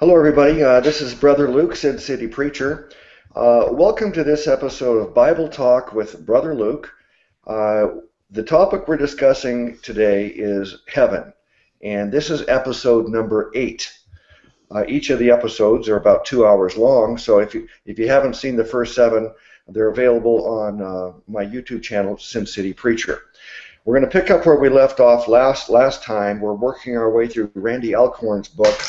Hello, everybody. Uh, this is Brother Luke, Sin City Preacher. Uh, welcome to this episode of Bible Talk with Brother Luke. Uh, the topic we're discussing today is heaven, and this is episode number eight. Uh, each of the episodes are about two hours long, so if you if you haven't seen the first seven, they're available on uh, my YouTube channel, Sin City Preacher. We're going to pick up where we left off last last time. We're working our way through Randy Alcorn's book.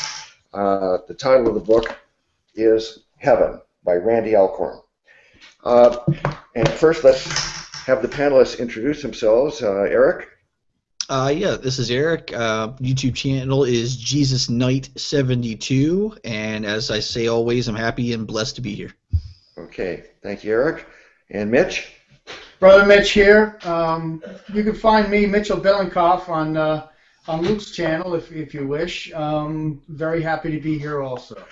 Uh, the title of the book is Heaven by Randy Alcorn. Uh, and first, let's have the panelists introduce themselves. Uh, Eric? Uh, yeah, this is Eric. Uh, YouTube channel is Jesus Knight 72, and as I say always, I'm happy and blessed to be here. Okay, thank you, Eric. And Mitch? Brother Mitch here. Um, you can find me, Mitchell Belenkoff, on uh, on Luke's channel if, if you wish. Um, very happy to be here also.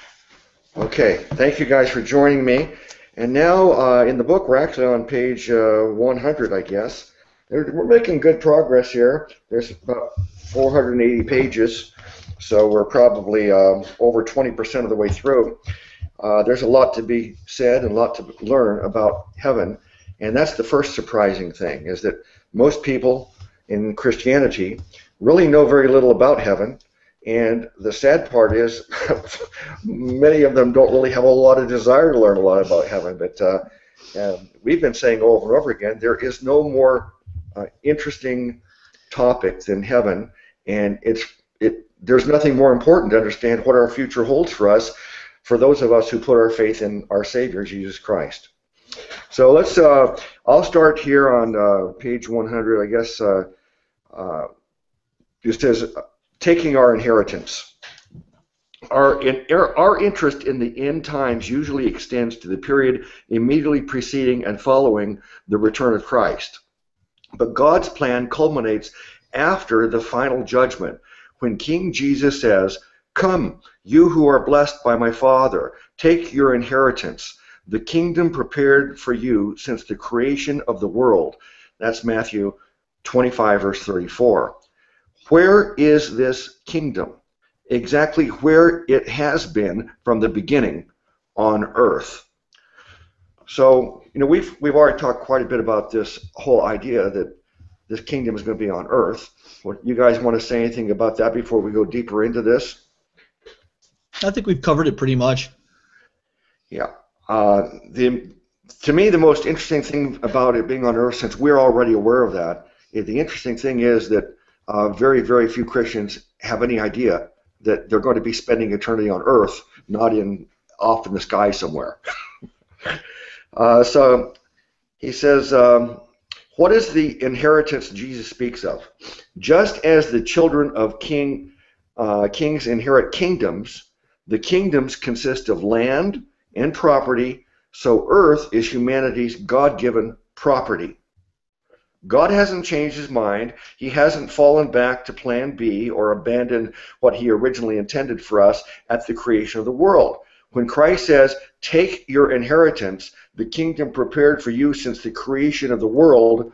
Okay, thank you guys for joining me. And now uh, in the book, we're actually on page uh, 100, I guess. We're making good progress here. There's about 480 pages, so we're probably um, over 20% of the way through. Uh, there's a lot to be said and a lot to learn about heaven, and that's the first surprising thing, is that most people in Christianity really know very little about heaven. And the sad part is, many of them don't really have a lot of desire to learn a lot about heaven. But uh, uh, we've been saying over and over again, there is no more uh, interesting topic than heaven, and it's it. There's nothing more important to understand what our future holds for us, for those of us who put our faith in our Savior Jesus Christ. So let's. Uh, I'll start here on uh, page 100. I guess just as taking our inheritance. Our, in, er, our interest in the end times usually extends to the period immediately preceding and following the return of Christ. But God's plan culminates after the final judgment, when King Jesus says, Come, you who are blessed by my Father, take your inheritance, the kingdom prepared for you since the creation of the world. That's Matthew 25, verse 34. Where is this kingdom? Exactly where it has been from the beginning on earth. So, you know, we've we've already talked quite a bit about this whole idea that this kingdom is going to be on earth. What you guys want to say anything about that before we go deeper into this? I think we've covered it pretty much. Yeah. Uh, the to me, the most interesting thing about it being on earth, since we're already aware of that, the interesting thing is that uh, very, very few Christians have any idea that they're going to be spending eternity on earth, not in off in the sky somewhere. uh, so he says, um, what is the inheritance Jesus speaks of? Just as the children of king uh, kings inherit kingdoms, the kingdoms consist of land and property. So earth is humanity's God-given property. God hasn't changed his mind. He hasn't fallen back to plan B or abandoned what he originally intended for us at the creation of the world. When Christ says, Take your inheritance, the kingdom prepared for you since the creation of the world,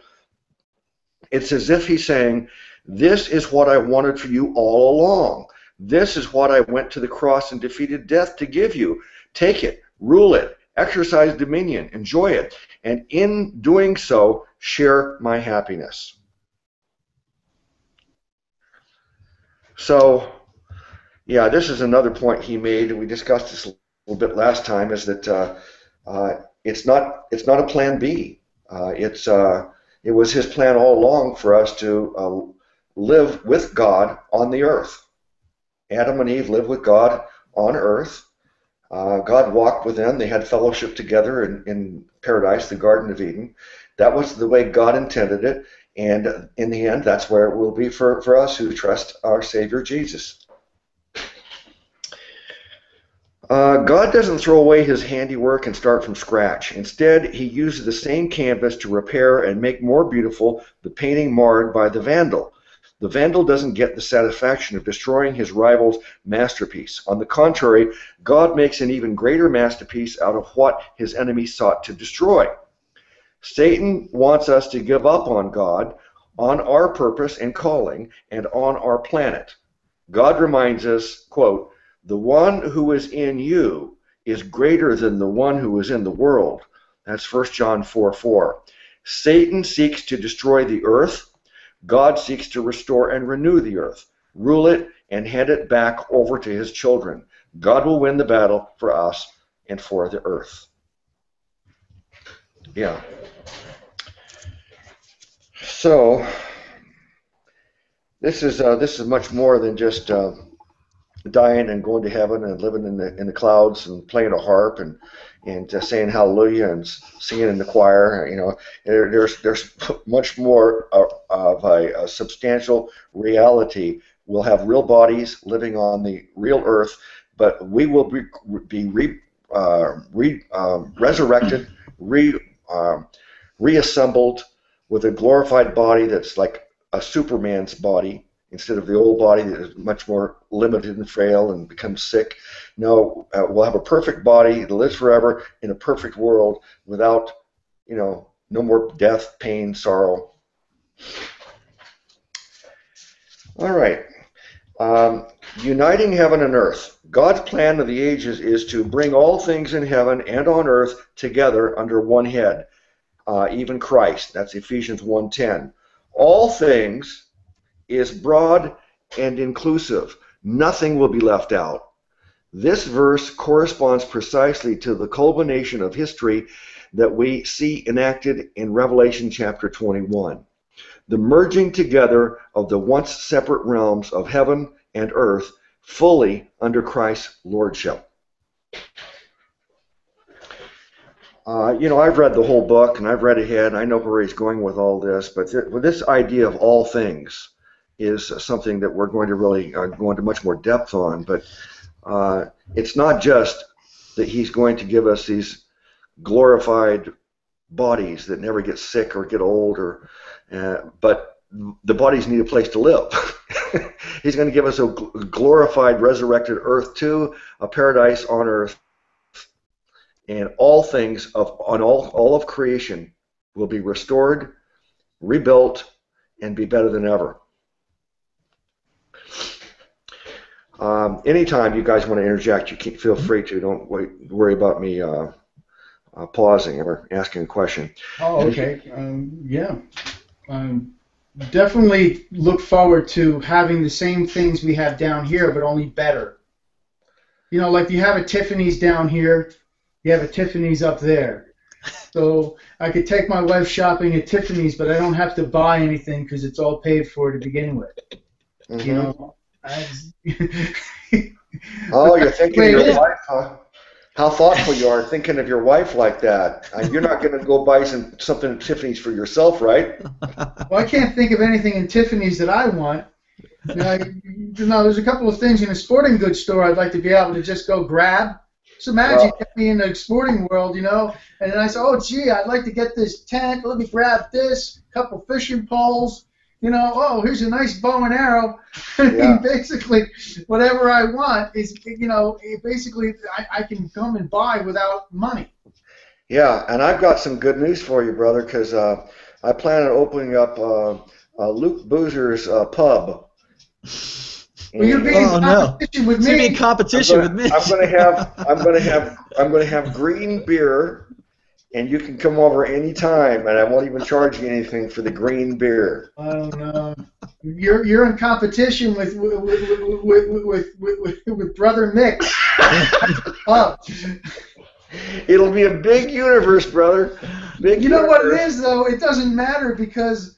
it's as if he's saying, This is what I wanted for you all along. This is what I went to the cross and defeated death to give you. Take it, rule it, exercise dominion, enjoy it, and in doing so, share my happiness. So, yeah, this is another point he made, and we discussed this a little bit last time, is that uh, uh, it's not it's not a plan B. Uh, it's uh, it was his plan all along for us to uh, live with God on the earth. Adam and Eve lived with God on earth. Uh, God walked with them. They had fellowship together in, in paradise, the Garden of Eden. That was the way God intended it. And in the end, that's where it will be for, for us who trust our Savior Jesus. Uh, God doesn't throw away his handiwork and start from scratch. Instead, he uses the same canvas to repair and make more beautiful the painting marred by the vandal. The vandal doesn't get the satisfaction of destroying his rival's masterpiece. On the contrary, God makes an even greater masterpiece out of what his enemy sought to destroy. Satan wants us to give up on God, on our purpose and calling, and on our planet. God reminds us, quote, The one who is in you is greater than the one who is in the world. That's 1 John 4 4. Satan seeks to destroy the earth. God seeks to restore and renew the earth, rule it, and hand it back over to his children. God will win the battle for us and for the earth. Yeah. So this is uh, this is much more than just uh, dying and going to heaven and living in the in the clouds and playing a harp and and uh, saying hallelujah and singing in the choir. You know, there, there's there's much more of, a, a, substantial reality. We'll have real bodies living on the real earth, but we will be, be re, uh, re, um, resurrected, re, um, reassembled with a glorified body that's like a Superman's body instead of the old body that is much more limited and frail and becomes sick. No, uh, we'll have a perfect body that lives forever in a perfect world without, you know, no more death, pain, sorrow. All right. Um, uniting heaven and earth. God's plan of the ages is to bring all things in heaven and on earth together under one head, uh, even Christ. That's Ephesians 1.10. All things is broad and inclusive. Nothing will be left out. This verse corresponds precisely to the culmination of history that we see enacted in Revelation chapter 21. The merging together of the once separate realms of heaven and earth fully under Christ's lordship. Uh, you know, I've read the whole book and I've read ahead. I know where he's going with all this, but th- this idea of all things is something that we're going to really uh, go into much more depth on. But uh, it's not just that he's going to give us these glorified bodies that never get sick or get old, or uh, but the bodies need a place to live. he's going to give us a glorified, resurrected earth too, a paradise on earth and all things of on all all of creation will be restored, rebuilt, and be better than ever. Um, anytime you guys want to interject, you can feel free to. Don't wait, worry about me uh, uh, pausing or asking a question. Oh, okay. Um, yeah. Um, definitely look forward to having the same things we have down here, but only better. You know, like you have a Tiffany's down here, you have a Tiffany's up there. So I could take my wife shopping at Tiffany's, but I don't have to buy anything because it's all paid for to begin with. Mm-hmm. You know. oh, you're thinking of your wife, huh? How thoughtful you are thinking of your wife like that. Uh, you're not going to go buy some something at Tiffany's for yourself, right? Well, I can't think of anything in Tiffany's that I want. You know, you know, there's a couple of things in a sporting goods store I'd like to be able to just go grab so imagine well, me in the sporting world, you know, and then I said, oh, gee, I'd like to get this tent. Let me grab this, couple fishing poles, you know. Oh, here's a nice bow and arrow. I mean, basically, whatever I want is, you know, basically I, I can come and buy without money. Yeah, and I've got some good news for you, brother, because uh, I plan on opening up uh, uh, Luke Boozer's uh, pub. Well, you're being oh, competition no. with me. You're being competition gonna, with me. I'm gonna have I'm gonna have I'm gonna have green beer, and you can come over anytime, and I won't even charge you anything for the green beer. Oh, I don't know. You're you're in competition with with with with, with, with, with brother Mick. oh. It'll be a big universe, brother. Big you know what it is, though. It doesn't matter because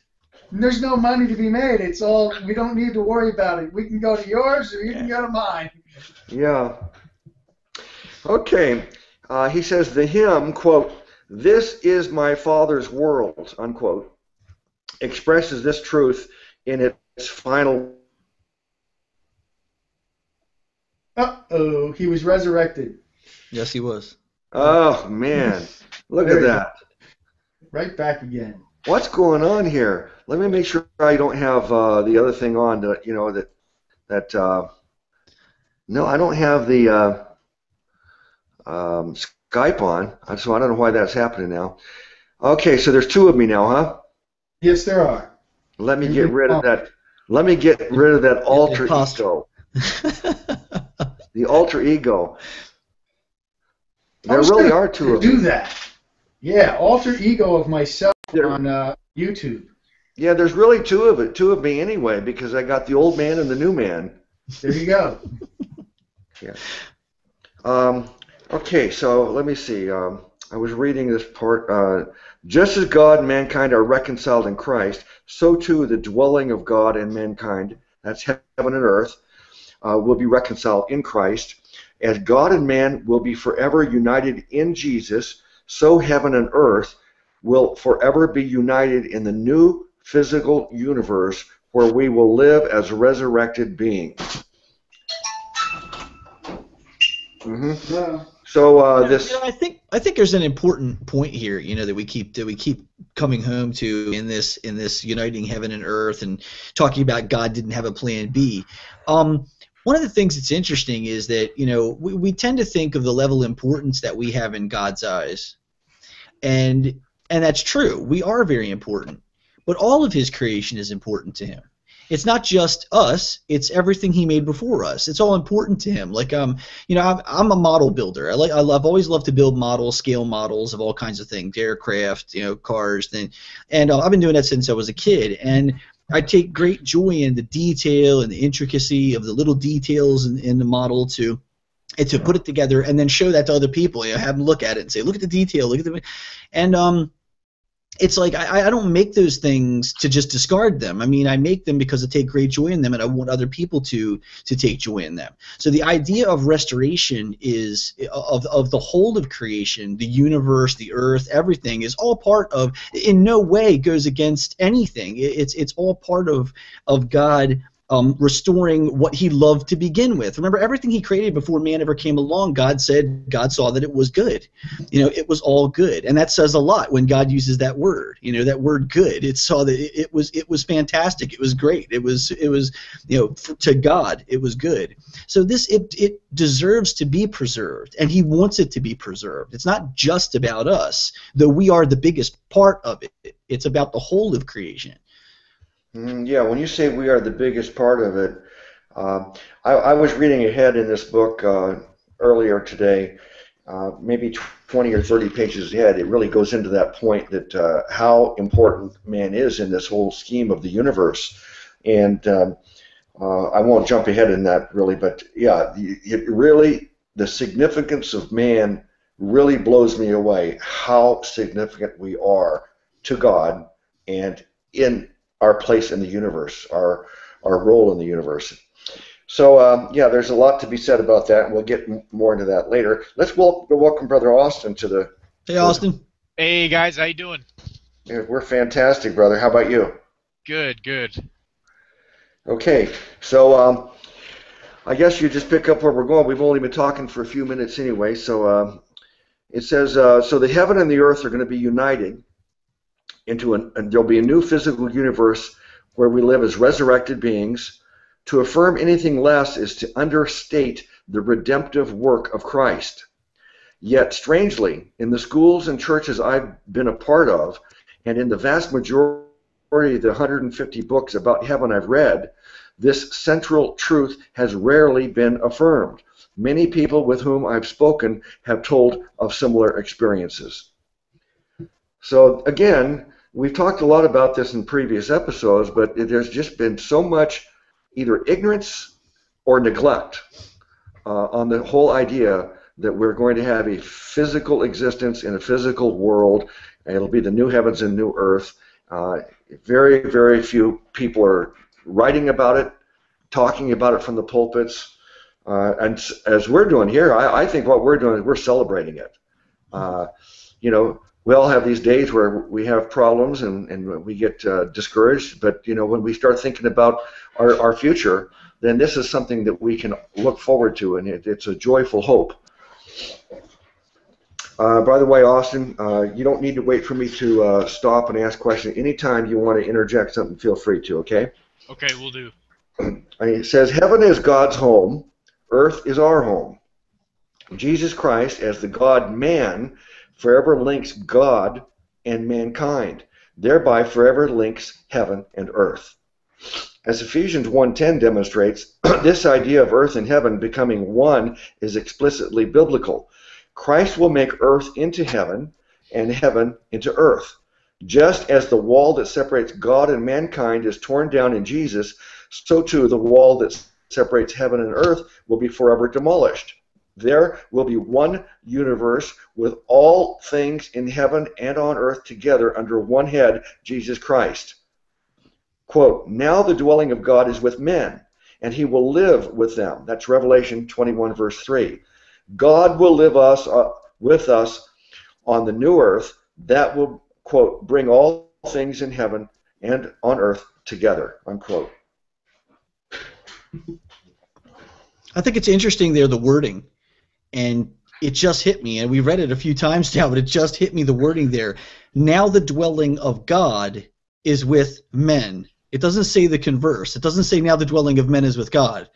there's no money to be made. It's all we don't need to worry about it. We can go to yours or you can go to mine. Yeah. Okay. Uh, he says the hymn quote This is my Father's world unquote expresses this truth in its final. Uh oh, he was resurrected. Yes, he was. Oh man, look at that. Right back again. What's going on here? let me make sure I don't have uh, the other thing on that you know that that uh, no I don't have the uh, um, Skype on so I don't know why that's happening now. Okay, so there's two of me now, huh? Yes, there are. Let me get rid of that. Let me get rid of that alter ego. the alter ego. There really are two of do them. that. Yeah, alter ego of myself There- on uh, YouTube. Yeah, there's really two of it, two of me anyway, because I got the old man and the new man. There you go. yeah. Um, okay, so let me see. Um, I was reading this part. Uh, just as God and mankind are reconciled in Christ, so too the dwelling of God and mankind, that's heaven and earth, uh, will be reconciled in Christ. As God and man will be forever united in Jesus, so heaven and earth will forever be united in the new physical universe where we will live as resurrected beings. hmm Yeah. So uh, You this. know, I think I think there's an important point here, you know, that we keep that we keep coming home to in this in this uniting heaven and earth and talking about God didn't have a plan B. Um, one of the things that's interesting is that you know we, we tend to think of the level of importance that we have in God's eyes, and and that's true. We are very important, but all of His creation is important to Him. It's not just us; it's everything He made before us. It's all important to Him. Like um, you know, I'm, I'm a model builder. I like I love always loved to build models, scale models of all kinds of things, aircraft, you know, cars, thing. And uh, I've been doing that since I was a kid. And I take great joy in the detail and the intricacy of the little details in, in the model to and to put it together and then show that to other people. You know, have them look at it and say, look at the detail, look at the, and um, it's like I, I don't make those things to just discard them. I mean, I make them because I take great joy in them, and I want other people to to take joy in them. So the idea of restoration is of of the whole of creation, the universe, the earth, everything is all part of. In no way goes against anything. It's it's all part of of God um, restoring what he loved to begin with. Remember, everything he created before man ever came along, God said, God saw that it was good. You know, it was all good, and that says a lot when God uses that word. You know, that word "good." It saw that it, was it was fantastic. It was great. It was it was you know to God it was good. So this it it deserves to be preserved, and He wants it to be preserved. It's not just about us, though we are the biggest part of it. It's about the whole of creation. Mm, yeah, when you say we are the biggest part of it, um, I, I was reading ahead in this book uh, earlier today, uh, maybe 20 or 30 pages ahead. It really goes into that point that uh, how important man is in this whole scheme of the universe. And um, uh, I won't jump ahead in that really, but yeah, it really, the significance of man really blows me away how significant we are to God and in our place in the universe, our our role in the universe. So um, yeah, there's a lot to be said about that, and we'll get m- more into that later. Let's wel- welcome Brother Austin to the. Hey, Austin. Hey guys, how you doing? yeah, We're fantastic, brother. How about you? Good, good. Okay, so um, I guess you just pick up where we're going. We've only been talking for a few minutes anyway. So um, it says, uh, so the heaven and the earth are going to be united into an, and there'll be a new physical universe where we live as resurrected beings. To affirm anything less is to understate the redemptive work of Christ. Yet, strangely, in the schools and churches I've been a part of, and in the vast majority of the 150 books about heaven I've read, this central truth has rarely been affirmed. Many people with whom I've spoken have told of similar experiences. So, again, we've talked a lot about this in previous episodes, but there's just been so much either ignorance or neglect uh, on the whole idea that we're going to have a physical existence in a physical world, and it'll be the new heavens and new earth. Uh, very, very few people are writing about it, talking about it from the pulpits. Uh, and as we're doing here, I, I think what we're doing is we're celebrating it. Uh, you know, we all have these days where we have problems and, and we get uh, discouraged, but you know, when we start thinking about our, our future, then this is something that we can look forward to, and it, it's a joyful hope. Uh, by the way, Austin, uh, you don't need to wait for me to uh, stop and ask questions. Anytime you want to interject something, feel free to, okay? Okay, we'll do. It says, Heaven is God's home, earth is our home. Jesus Christ, as the God man, forever links God and mankind, thereby forever links heaven and earth. As Ephesians 1:10 demonstrates, this idea of earth and heaven becoming one is explicitly biblical. Christ will make earth into heaven and heaven into earth. Just as the wall that separates God and mankind is torn down in Jesus, so too the wall that separates heaven and earth will be forever demolished. There will be one universe with all things in heaven and on earth together under one head, Jesus Christ. Quote, Now the dwelling of God is with men, and he will live with them. That's Revelation 21, verse 3. God will live us uh, with us on the new earth that will, quote, bring all things in heaven and on earth together, unquote. I think it's interesting there, the wording. And it just hit me, and we read it a few times now, but it just hit me the wording there. Now the dwelling of God is with men. It doesn't say the converse. It doesn't say now the dwelling of men is with God.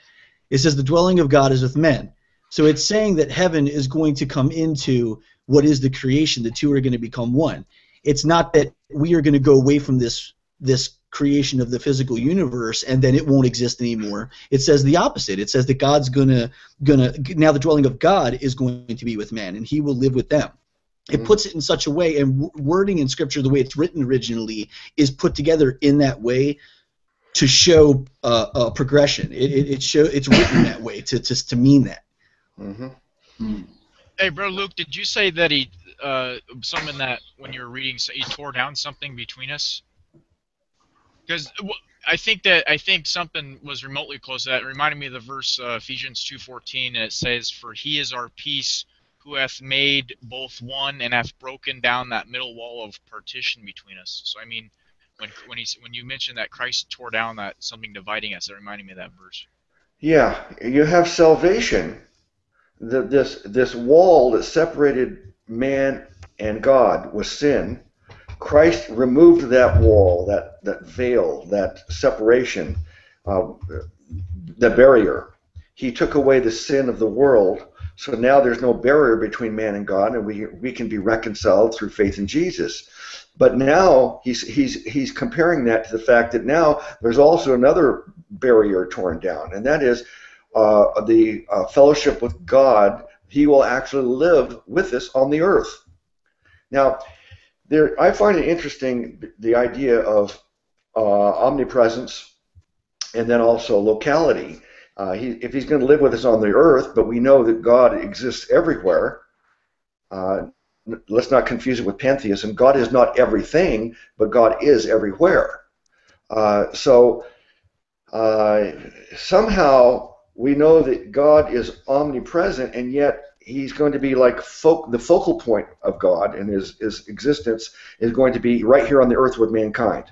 It says the dwelling of God is with men. So it's saying that heaven is going to come into what is the creation. The two are going to become one. It's not that we are going to go away from this this creation of the physical universe and then it won't exist anymore. It says the opposite. It says that God's gonna gonna now the dwelling of God is going to be with man and he will live with them. It Mhm. puts it in such a way, and w- wording in Scripture, the way it's written originally, is put together in that way to show uh, a progression. It, it, it show it's written that way to to, to mean that. hmm Hey, bro, Luke, did you say that he, uh, something that when you were reading, so he tore down something between us? Because I think that I think something was remotely close to that. It reminded me of the verse uh, Ephesians two fourteen, and it says, "For He is our peace, who hath made both one, and hath broken down that middle wall of partition between us." So I mean, when when he when you mentioned that Christ tore down that something dividing us, it reminded me of that verse. Yeah, you have salvation. The, this this wall that separated man and God was sin. Christ removed that wall, that that veil, that separation, uh, the barrier. He took away the sin of the world. So now there's no barrier between man and God, and we we can be reconciled through faith in Jesus. But now he's he's he's comparing that to the fact that now there's also another barrier torn down, and that is uh, the uh, fellowship with God. He will actually live with us on the earth. Now, there, I find it interesting the idea of uh, omnipresence and then also locality. Uh, he, if he's going to live with us on the earth, but we know that God exists everywhere, uh, let's not confuse it with pantheism. God is not everything, but God is everywhere. Uh, so uh, somehow we know that God is omnipresent, and yet He's going to be like fo- the focal point of God, and his, his existence is going to be right here on the earth with mankind.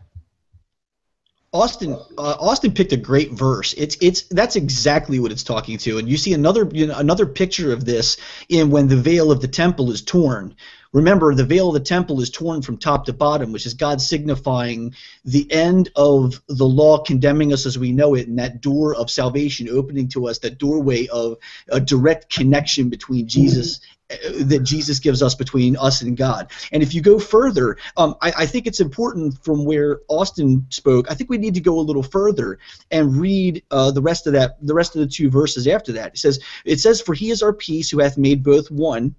Austin uh, Austin picked a great verse. It's it's that's exactly what it's talking to. And you see another you know, another picture of this in when the veil of the temple is torn. Remember, the veil of the temple is torn from top to bottom, which is God signifying the end of the law condemning us as we know it, and that door of salvation opening to us, that doorway of a direct connection between Jesus uh, that Jesus gives us between us and God. And if you go further, um, I, I think it's important from where Austin spoke. I think we need to go a little further and read uh, the rest of that, the rest of the two verses after that. It says, "It says, for He is our peace, who hath made both one."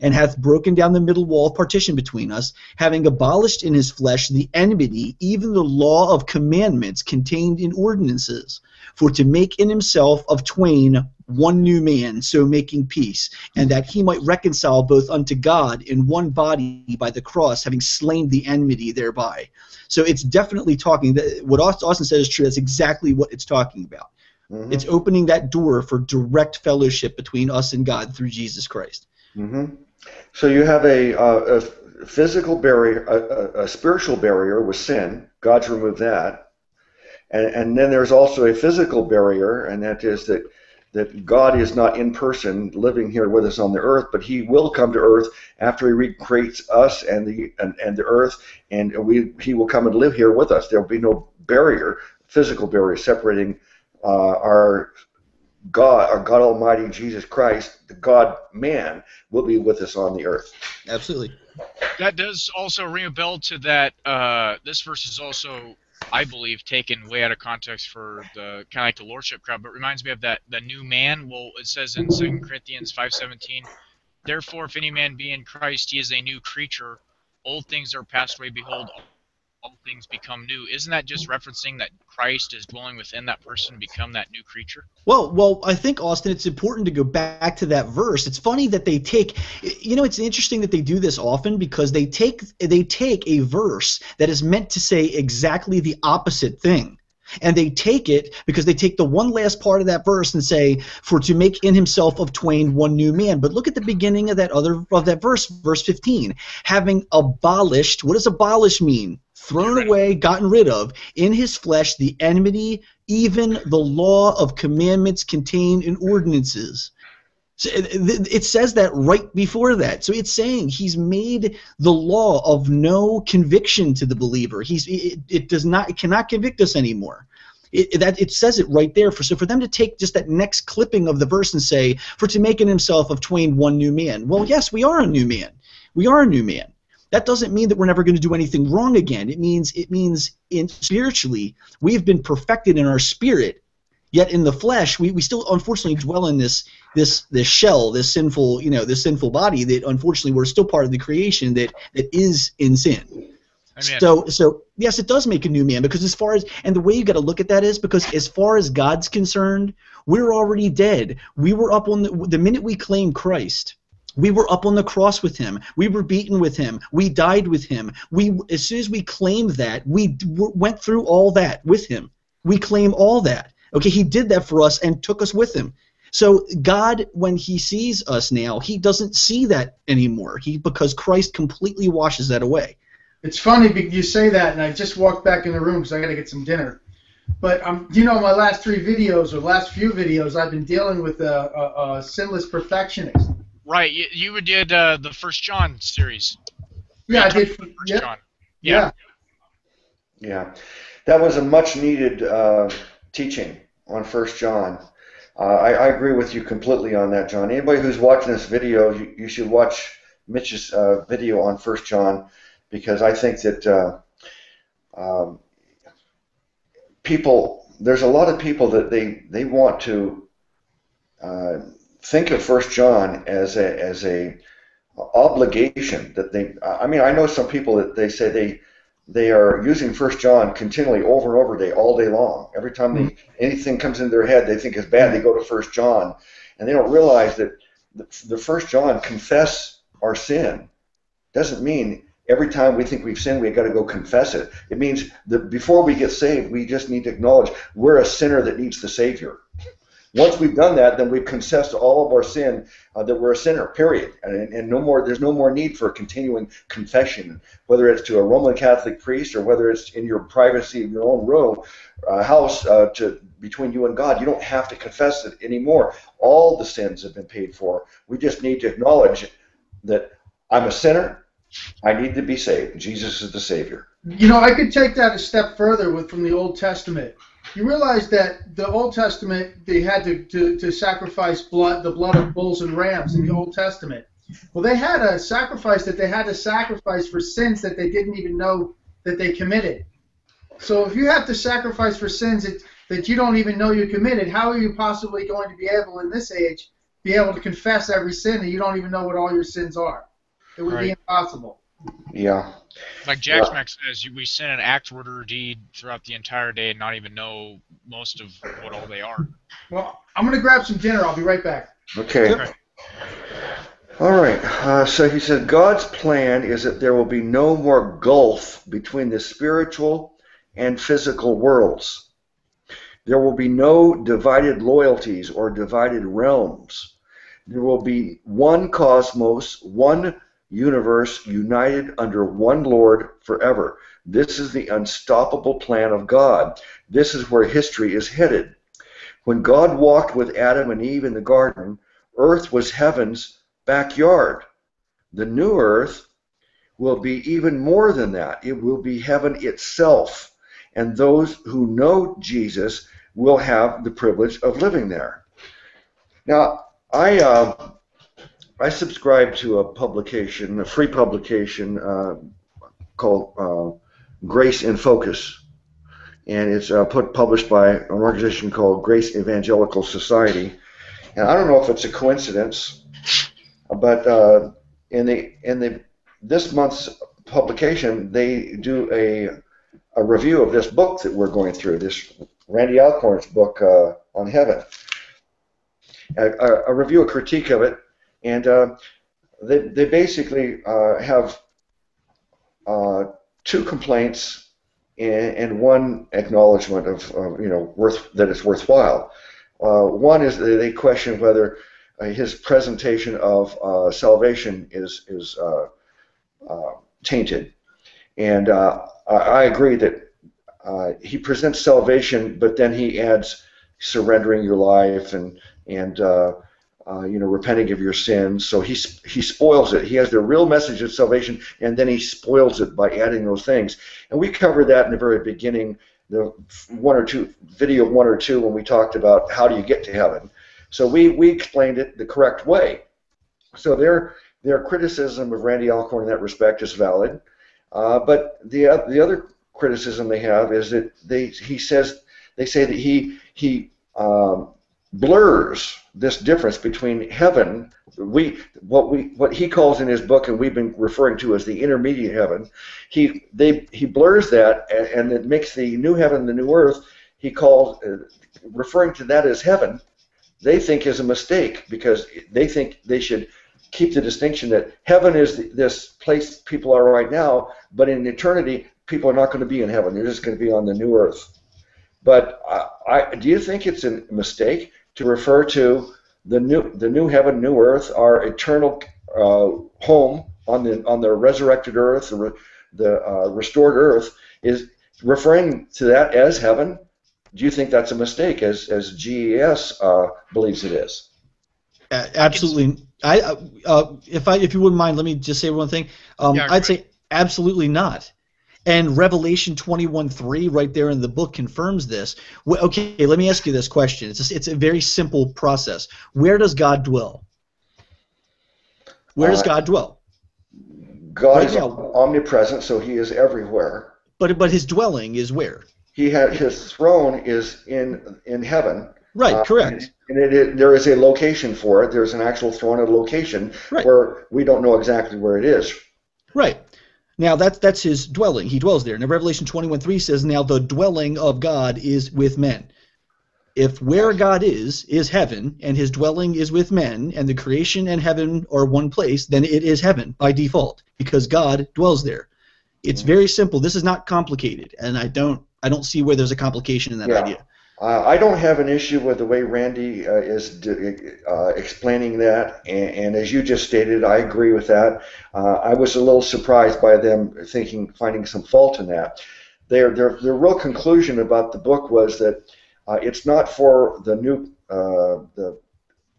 And hath broken down the middle wall of partition between us, having abolished in his flesh the enmity, even the law of commandments contained in ordinances, for to make in himself of twain one new man, so making peace, and that he might reconcile both unto God in one body by the cross, having slain the enmity thereby. So it's definitely talking that what Austin said is true. That's exactly what it's talking about. Mhm. It's opening that door for direct fellowship between us and God through Jesus Christ. hmm So you have a, uh, a physical barrier, a, a, a spiritual barrier with sin. God's removed that, and, and then there's also a physical barrier, and that is that that God is not in person living here with us on the earth, but He will come to earth after He recreates us and the and, and the earth, and we He will come and live here with us. There will be no barrier, physical barrier separating uh, our God, our God Almighty Jesus Christ, the God Man, will be with us on the earth. Absolutely. That does also ring a bell to that. Uh, this verse is also I believe, taken way out of context for the kind of like the lordship crowd. But reminds me of that the new man. Well, it says in Second Corinthians five seventeen, therefore, if any man be in Christ, he is a new creature. Old things are passed away. Behold, all things become new. Isn't that just referencing that Christ is dwelling within that person to become that new creature? Well, well, I think Austin, it's important to go back to that verse. It's funny that they take, you know, it's interesting that they do this often because they take they take a verse that is meant to say exactly the opposite thing. And they take it because they take the one last part of that verse and say, "For to make in himself of twain one new man." But look at the beginning of that other of that verse, verse 15. Having abolished, what does abolish mean? thrown away, gotten rid of, in his flesh the enmity, even the law of commandments contained in ordinances. So it, says that right before that. So it's saying he's made the law of no conviction to the believer. He's it, it does not it cannot convict us anymore. It, that it says it right there. For so for them to take just that next clipping of the verse and say, "For to make in himself of twain one new man." Well, yes, we are a new man. We are a new man that doesn't mean that we're never going to do anything wrong again. It means it means in spiritually we have been perfected in our spirit, yet in the flesh we, we still unfortunately dwell in this this this shell, this sinful you know this sinful body that unfortunately we're still part of the creation that that is in sin. So so yes, it does make a new man because as far as and the way you got to look at that is because as far as God's concerned, we're already dead. We were up on the the minute we claim Christ we were up on the cross with him. We were beaten with him. We died with him. We, as soon as we claimed that, we d- went through all that with him. We claim all that. Okay, he did that for us and took us with him. So God, when He sees us now, He doesn't see that anymore. He because Christ completely washes that away. It's funny because you say that, and I just walked back in the room because I got to get some dinner. But um, you know, my last three videos or last few videos, I've been dealing with a, a, a sinless perfectionist. Right, you, you did uh, the First John series. Yeah, I did. First yep. John. Yeah. yeah. Yeah, that was a much needed uh, teaching on First John. Uh, I, I, agree with you completely on that, John. Anybody who's watching this video, you, you should watch Mitch's uh, video on First John because I think that uh, um, people, there's a lot of people that they they want to uh, think of First John as a as a obligation that they. I mean, I know some people that they say they they are using First John continually over and over day, all day long. Every time they, mm-hmm. anything comes into their head they think is bad, they go to First John, and they don't realize that the, the First John confess our sin doesn't mean every time we think we've sinned, we've got to go confess it. It means that before we get saved, we just need to acknowledge we're a sinner that needs the Savior. Once we've done that, then we've confessed all of our sin uh, that we're a sinner. Period. And, and no more. There's no more need for continuing confession, whether it's to a Roman Catholic priest or whether it's in your privacy of your own room, uh, house, uh, to between you and God. You don't have to confess it anymore. All the sins have been paid for. We just need to acknowledge that I'm a sinner. I need to be saved. Jesus is the Savior. You know, I could take that a step further with from the Old Testament you realize that the Old Testament they had to, to, to sacrifice blood, the blood of bulls and rams in the Old Testament. Well, they had a sacrifice that they had to sacrifice for sins that they didn't even know that they committed. So if you have to sacrifice for sins that, that you don't even know you committed, how are you possibly going to be able in this age be able to confess every sin and you don't even know what all your sins are? It would right. be impossible. Yeah. Like Jack yeah. says, we sin an act, word, or deed throughout the entire day and not even know most of what all they are. Well, I'm going to grab some dinner. I'll be right back. Okay. okay. All right. Uh, so he said God's plan is that there will be no more gulf between the spiritual and physical worlds. There will be no divided loyalties or divided realms. There will be one cosmos, one universe united under one Lord forever. This is the unstoppable plan of God. This is where history is headed. When God walked with Adam and Eve in the garden, earth was heaven's backyard. The new earth will be even more than that. It will be heaven itself. And those who know Jesus will have the privilege of living there. Now, I uh, I subscribe to a publication, a free publication uh, called uh, Grace in Focus. and it's uh, put published by an organization called Grace Evangelical Society. And I don't know if it's a coincidence, but uh, in the in the this month's publication, they do a a review of this book that we're going through, this Randy Alcorn's book uh, on heaven. A, a, a, review, a critique of it, and uh, they, they basically uh, have uh, two complaints and, and, one acknowledgement of, of, you know worth that it's worthwhile. One is they question whether his presentation of salvation is is tainted, and I agree that uh, he presents salvation, but then he adds surrendering your life and and uh, uh, you know repenting of your sins. So he he spoils it. He has the real message of salvation, and then he spoils it by adding those things. And we covered that in the very beginning, the one or two video one or two when we talked about how do you get to heaven. So we we explained it the correct way. So their their criticism of Randy Alcorn in that respect is valid. Uh, but the the other criticism they have is that they he says they say that he he um, blurs this difference between heaven we what we what he calls in his book and we've been referring to as the intermediate heaven he they he blurs that and, and it makes the new heaven the new earth he calls uh, referring to that as heaven they think is a mistake because they think they should keep the distinction that heaven is this place people are right now, but in eternity, people are not going to be in heaven. They're just going to be on the new earth. But I, I, do you think it's a mistake to refer to the new, the new heaven, new earth, our eternal uh, home on the on the resurrected earth, the, re, the uh, restored earth, is referring to that as heaven? Do you think that's a mistake, as as GES uh, believes it is? absolutely I uh, uh, if I if you wouldn't mind, let me just say one thing. Um, yeah, I'd say absolutely not. And Revelation 21:3 right there in the book confirms this. Okay, let me ask you this question. It's a, it's a very simple process. Where does God dwell? Where does uh, God dwell? God right is now. omnipresent, so He is everywhere. But but His dwelling is where? He had His throne is in in heaven. Right, uh, correct. And, it, it, there is a location for it. There's an actual throne, a location right. where we don't know exactly where it is. Right. Now that's that's his dwelling. He dwells there. Now Revelation 21:3 says, "Now the dwelling of God is with men." If where God is is heaven, and His dwelling is with men, and the creation and heaven are one place, then it is heaven by default because God dwells there. It's mm-hmm. very simple. This is not complicated, and I don't I don't see where there's a complication in that yeah. idea. Uh, I don't have an issue with the way Randy uh, is uh, explaining that, and, and, as you just stated, I agree with that. Uh, I was a little surprised by them thinking, finding some fault in that. Their their their real conclusion about the book was that uh, it's not for the new the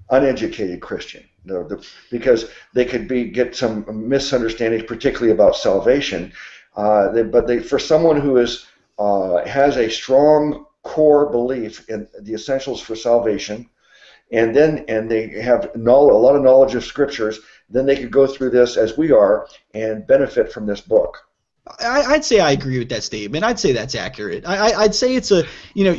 uneducated Christian, the, the, because they could be get some misunderstandings, particularly about salvation. They, but they, for someone who is has a strong core belief in the essentials for salvation, and then and they have a lot of knowledge of scriptures, then they could go through this as we are and benefit from this book. I, would say I agree with that statement. I'd say that's accurate. I, would say it's a you know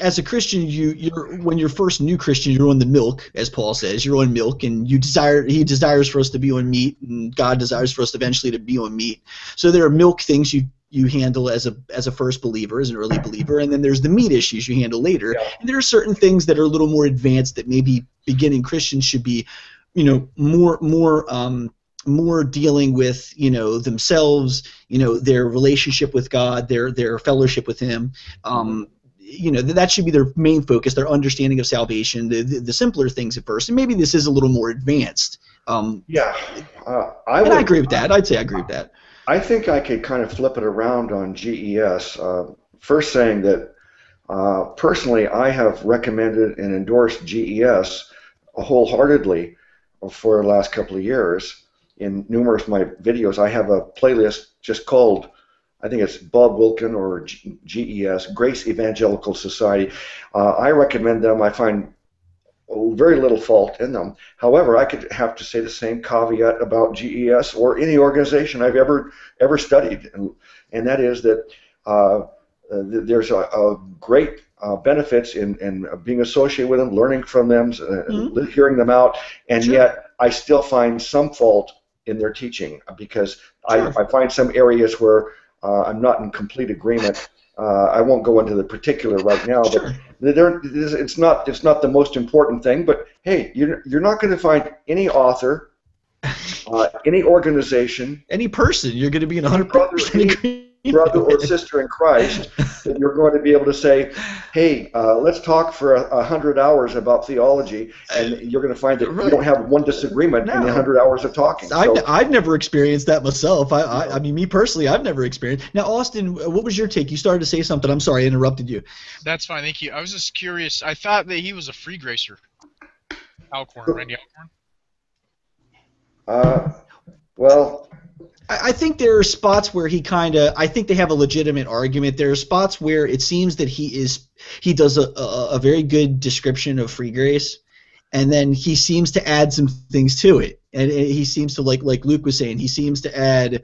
as a Christian you you're when you're first new Christian you're on the milk as Paul says you're on milk and you desire he desires for us to be on meat and God desires for us eventually to be on meat. So there are milk things you you handle as a as a first believer, as an early believer, and then there's the meat issues you handle later. Yeah. And there are certain things that are a little more advanced that maybe beginning Christians should be, you know, more more um, more dealing with you know themselves, you know, their relationship with God, their their fellowship with Him. Um, you know that should be their main focus, their understanding of salvation, the, the, the simpler things at first, and maybe this is a little more advanced. Um, yeah, uh, I, would, I agree with that. I'd say I agree with that. I think I could kind of flip it around on GES. Uh, first, saying that uh, personally, I have recommended and endorsed GES wholeheartedly for the last couple of years. In numerous of my videos, I have a playlist just called, I think it's Bob Wilkin or GES, Grace Evangelical Society. Uh, I recommend them. I find very little fault in them. However, I could have to say the same caveat about GES or any organization I've ever ever studied, and, and that is that uh, uh, there's a, a great uh, benefits in, in being associated with them, learning from them, uh, mm-hmm. hearing them out, and sure. yet I still find some fault in their teaching because sure. I, I, find some areas where uh, I'm not in complete agreement. Uh, I won't go into the particular right now, sure. but it's not it's not the most important thing. But hey, you're you're not going to find any author, uh, any organization, any person. You're going to be in 100 percent agreement brother or sister in Christ, that you're going to be able to say, "Hey, uh, let's talk for a, a, hundred hours about theology," and you're going to find that right. you don't have one disagreement no. in the hundred hours of talking. So, I've, I've never experienced that myself. I, I, I mean, me personally, I've never experienced. Now, Austin, what was your take? You started to say something. I'm sorry, I interrupted you. That's fine. Thank you. I was just curious. I thought that he was a free gracer. Alcorn, Randy Alcorn. Uh, well, I think there are spots where he kind of. I think they have a legitimate argument. There are spots where it seems that he is he does a, a, a very good description of free grace, and then he seems to add some things to it. And he seems to like like Luke was saying. He seems to add,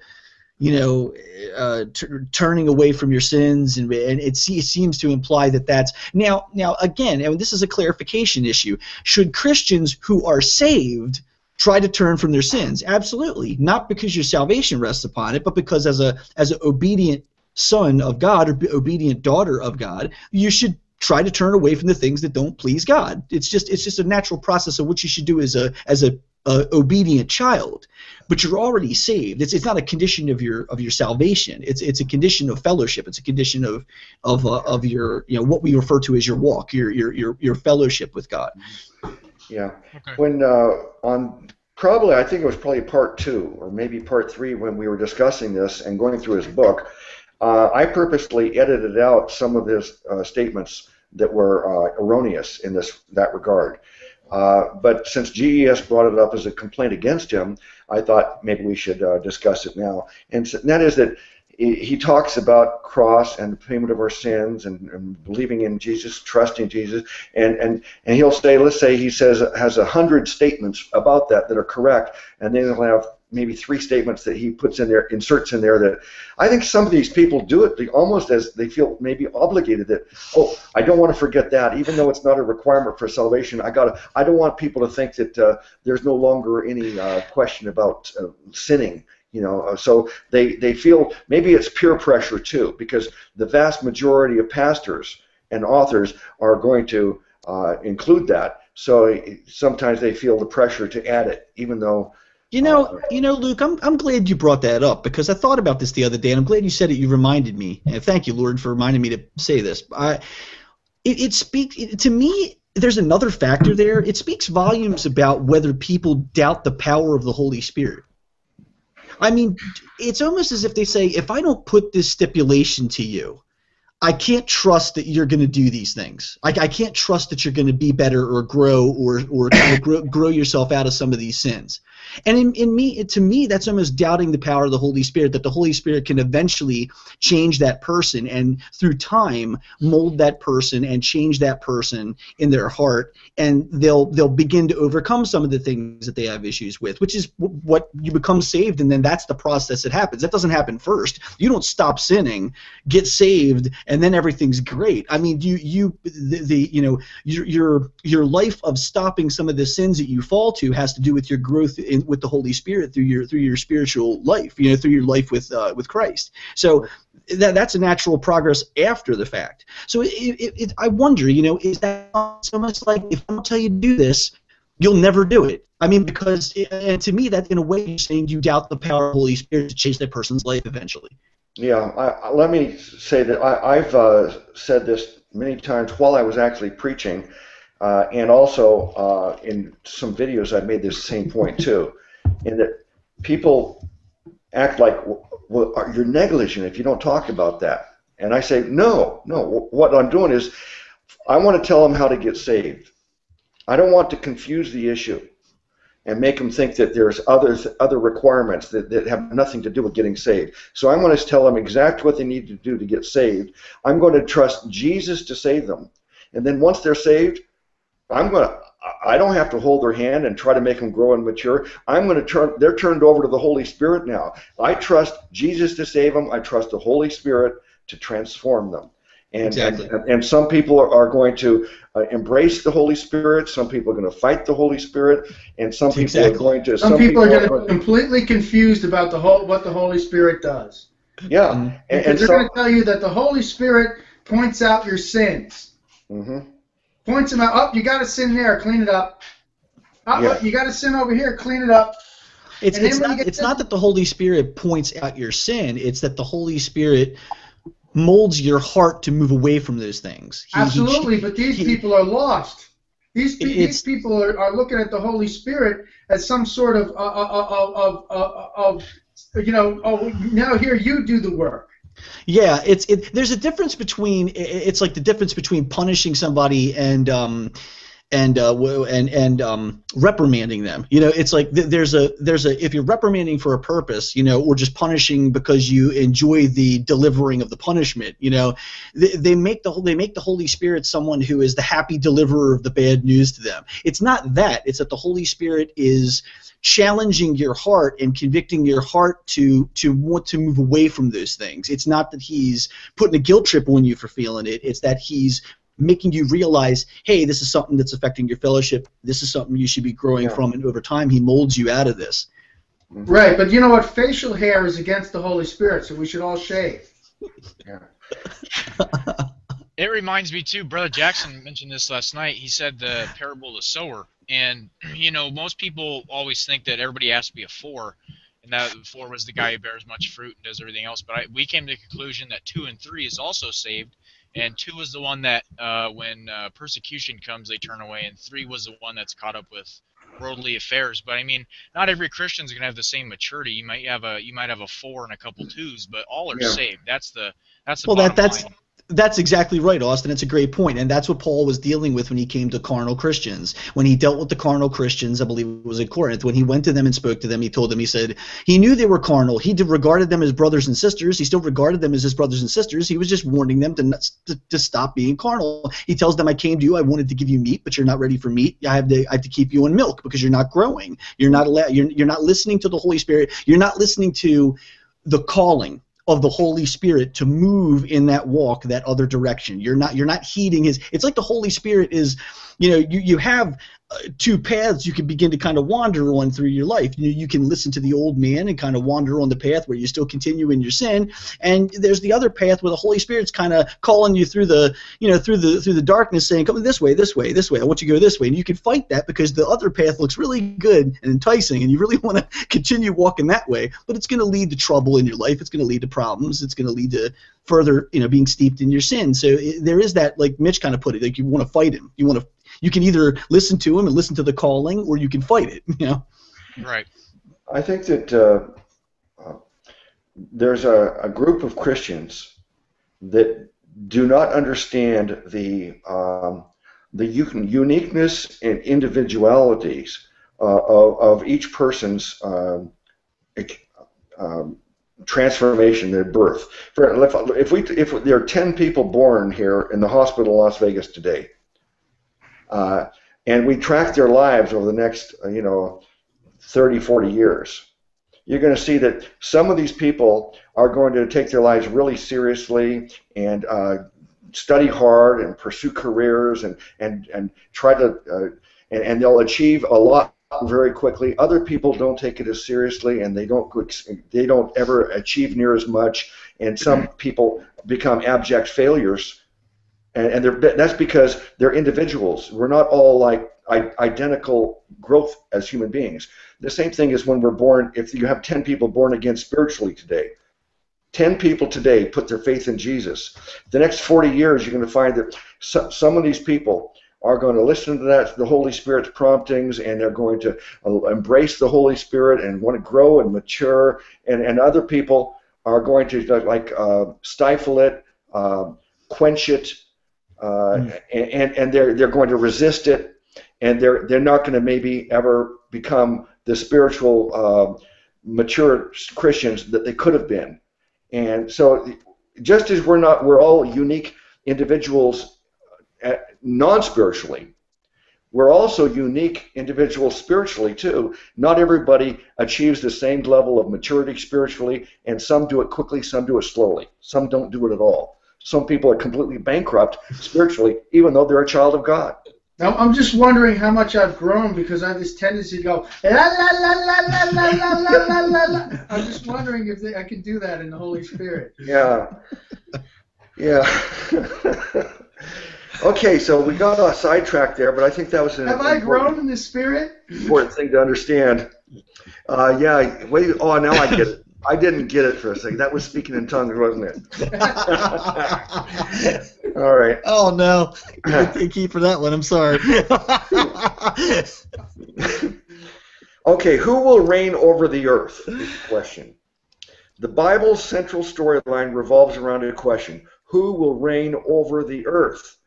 you know, uh, t- turning away from your sins, and and it, it seems to imply that that's now now again. And this is a clarification issue. Should Christians who are saved try to turn from their sins. Absolutely, not because your salvation rests upon it, but because as a as an obedient son of God or obedient daughter of God, you should try to turn away from the things that don't please God. It's just it's just a natural process of what you should do as a as a, a obedient child. But you're already saved. It's, it's not a condition of your of your salvation. It's it's a condition of fellowship. It's a condition of of uh, of your you know what we refer to as your walk, your your your your fellowship with God. Yeah. Okay. When uh, on probably, I think it was probably part two or maybe part three when we were discussing this and going through his book, uh, I purposely edited out some of his uh, statements that were uh, erroneous in this that regard. Uh, but since GES brought it up as a complaint against him, I thought maybe we should uh, discuss it now. And that is that he talks about cross and the payment of our sins and, and, believing in Jesus, trusting Jesus, and, and, and he'll say, let's say he says has a hundred statements about that that are correct, and then he'll have maybe three statements that he puts in there, inserts in there that I think some of these people do it almost as they feel maybe obligated that oh I don't want to forget that. Even though it's not a requirement for salvation I got I don't want people to think that uh, there's no longer any uh, question about uh, sinning you know uh, so they they feel maybe it's peer pressure too because the vast majority of pastors and authors are going to uh, include that so sometimes they feel the pressure to add it even though you know, uh, you know, Luke, I'm, I'm glad you brought that up because I thought about this the other day, and I'm glad you said it. You reminded me, and thank you, Lord, for reminding me to say this. I, it, it speaks it, to me. There's another factor there. It speaks volumes about whether people doubt the power of the Holy Spirit. I mean, it's almost as if they say, if I don't put this stipulation to you, I can't trust that you're going to do these things. I, I can't trust that you're going to be better or grow or or grow, grow yourself out of some of these sins. And in, in me, to me, that's almost doubting the power of the Holy Spirit, that the Holy Spirit can eventually change that person and through time mold that person and change that person in their heart, and they'll they'll begin to overcome some of the things that they have issues with, which is what you become saved, and then that's the process that happens. That doesn't happen first. You don't stop sinning, get saved, and then everything's great. I mean, you you the, the you know your your your life of stopping some of the sins that you fall to has to do with your growth in in, with the Holy Spirit through your through your spiritual life, you know, through your life with uh, with Christ. So that that's a natural progress after the fact. So it, it, it, I wonder, you know, is that so much like if I don't tell you to do this, you'll never do it? I mean, because and to me, that in a way, you're saying you doubt the power of the Holy Spirit to change that person's life eventually. Yeah, I, let me say that I, have uh, said this many times while I was actually preaching. Uh, and also uh, in some videos, I've made this same point too, in that people act like well, you're negligent if you don't talk about that. And I say, no, no. What I'm doing is, I want to tell them how to get saved. I don't want to confuse the issue and make them think that there's other other requirements that, that have nothing to do with getting saved. So I'm going to tell them exactly what they need to do to get saved. I'm going to trust Jesus to save them. And then once they're saved, I'm going to I don't have to hold their hand and try to make them grow and mature. I'm going to turn they're turned over to the Holy Spirit now. I trust Jesus to save them. I trust the Holy Spirit to transform them. And, Exactly. and, and some people are, are going to uh, embrace the Holy Spirit. Some people are going to fight the Holy Spirit, and some people Exactly. are going to. Some, people, are going to be completely confused about the whole what the Holy Spirit does. Yeah, Mhm. and, and they're so, going to tell you that the Holy Spirit points out your sins. Mhm. Points them out. Up, you got to sin there. Clean it up. Up, Yeah. you got to sin over here. Clean it up. It's, it's not it's not that the Holy Spirit points out your sin. It's that the Holy Spirit molds your heart to move away from those things. He- he- Absolutely, but these he- people are lost. These, pe- these people are, are looking at the Holy Spirit as some sort of uh, uh, of, of, of, of you know oh now here you do the work. Yeah, it's it. There's a difference between it's like the difference between punishing somebody and um and uh and and um reprimanding them. You know, it's like th- there's a there's a if you're reprimanding for a purpose, you know, or just punishing because you enjoy the delivering of the punishment. You know, they, they make the whole they make the Holy Spirit someone who is the happy deliverer of the bad news to them. It's not that. It's that the Holy Spirit is challenging your heart and convicting your heart to to want to move away from those things. It's not that he's putting a guilt trip on you for feeling it. It's that he's making you realize, hey, this is something that's affecting your fellowship. This is something you should be growing Yeah. from, and over time, he molds you out of this. Mm-hmm. Right, but you know what? Facial hair is against the Holy Spirit, so we should all shave. yeah. It reminds me too. Brother Jackson mentioned this last night. He said the parable of the sower, and you know most people always think that everybody has to be a four, and that four was the guy who bears much fruit and does everything else. But I, we came to the conclusion that two and three is also saved, and two is the one that uh, when uh, persecution comes they turn away, and three was the one that's caught up with worldly affairs. But I mean, not every Christian's gonna have the same maturity. You might have a you might have a four and a couple twos, but all are Yeah. saved. That's the that's the Well, that that's line. That's exactly right, Austin. It's a great point, and that's what Paul was dealing with when he came to carnal Christians. When he dealt with the carnal Christians, I believe it was in Corinth. When he went to them and spoke to them, he told them, he said, he knew they were carnal. He regarded them as brothers and sisters. He still regarded them as his brothers and sisters. He was just warning them to, not, to to stop being carnal. He tells them, "I came to you. I wanted to give you meat, but you're not ready for meat. I have to, I have to keep you on milk because you're not growing. You're not allowed. You're, you're not listening to the Holy Spirit. You're not listening to the calling." Of the Holy Spirit to move in that walk that other direction. You're not you're not heeding his it's like the Holy Spirit is you know you you have two paths you can begin to kind of wander on through your life. You, you can listen to the old man and kind of wander on the path where you still continue in your sin, and there's the other path where the Holy Spirit's kind of calling you through the you know through the through the darkness, saying, "Come this way, this way, this way. I want you to go this way." And you can fight that because the other path looks really good and enticing, and you really want to continue walking that way. But it's going to lead to trouble in your life. It's going to lead to problems. It's going to lead to further you know being steeped in your sin. So it, there is that like Mitch kind of put it, like you want to fight him. You want to you can either listen to him and listen to the calling, or you can fight it. You know. Right. I think that uh, uh, there's a, a group of Christians that do not understand the um, the uniqueness and individualities uh, of, of each person's um, um, transformation, their birth. For, if, if we if there are ten people born here in the hospital in Las Vegas today, uh, and we track their lives over the next uh, you know 30, 40 years, you're going to see that some of these people are going to take their lives really seriously and uh, study hard and pursue careers and and and try to uh, and, and they'll achieve a lot very quickly. Other people don't take it as seriously and they don't they don't ever achieve near as much. And some people become abject failures and, and they're, that's because they're individuals. We're not all like identical growth as human beings. The same thing is when we're born. If you have ten people born again spiritually today, ten people today put their faith in Jesus. The next forty years, you're going to find that so, some of these people are going to listen to that the Holy Spirit's promptings, and they're going to uh, embrace the Holy Spirit and want to grow and mature. And and other people are going to like uh, stifle it, uh, quench it, Mm. and and they're they're going to resist it, and they're they're not going to maybe ever become the spiritual uh, mature Christians that they could have been. And so, just as we're not we're all unique individuals, uh, non-spiritually. We're also unique individuals spiritually too. Not everybody achieves the same level of maturity spiritually, and some do it quickly, some do it slowly, some don't do it at all. Some people are completely bankrupt spiritually, even though they're a child of God. Now, I'm just wondering how much I've grown because I have this tendency to go la la la la la la la la la la. I'm just wondering if they, I can do that in the Holy Spirit. Yeah. Yeah. okay, so we got a sidetrack there, but I think that was an Have I important, grown in the Spirit? important thing to understand. Uh, yeah. Wait. Oh, now I get it. I didn't get it for a second. That was speaking in tongues, wasn't it? All right. oh no, thank you for that one. I'm sorry. Okay, who will reign over the earth? The question. The Bible's central storyline revolves around a question Who will reign over the earth?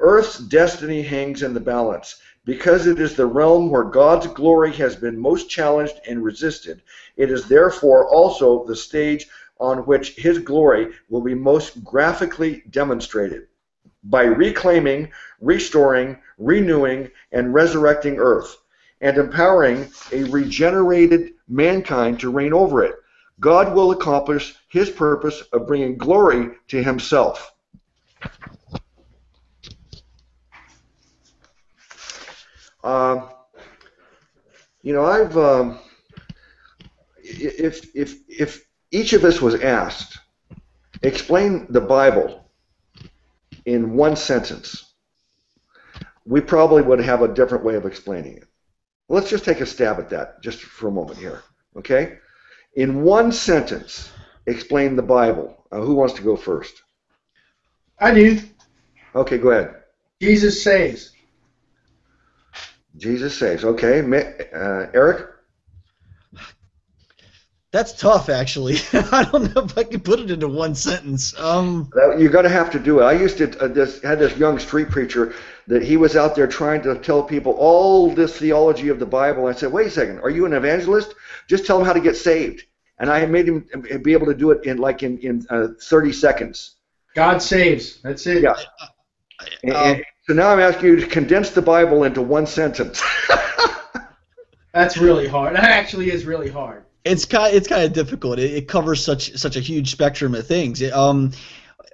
Earth's destiny hangs in the balance. Because it is the realm where God's glory has been most challenged and resisted, it is therefore also the stage on which His glory will be most graphically demonstrated. By reclaiming, restoring, renewing, and resurrecting earth, and empowering a regenerated mankind to reign over it, God will accomplish His purpose of bringing glory to Himself. Um, you know, I've um, if if if each of us was asked, explain the Bible in one sentence, we probably would have a different way of explaining it. Let's just take a stab at that just for a moment here, okay? In one sentence, explain the Bible. Uh, who wants to go first? I do. Okay, go ahead. Jesus saves. Jesus saves. Okay, uh, Eric. That's tough, actually. I don't know if I can put it into one sentence. Um, you're going to have to do it. I used to uh, this, had this young street preacher that he was out there trying to tell people all this theology of the Bible. I said, wait a second, are you an evangelist? Just tell them how to get saved. And I made him be able to do it in like in in uh, 30 seconds. God saves. That's it. Yeah. And- Um, and so now I'm asking you to condense the Bible into one sentence. That's really hard. That actually is really hard. it's kind it's kind of difficult. It, it covers such such a huge spectrum of things. It, um,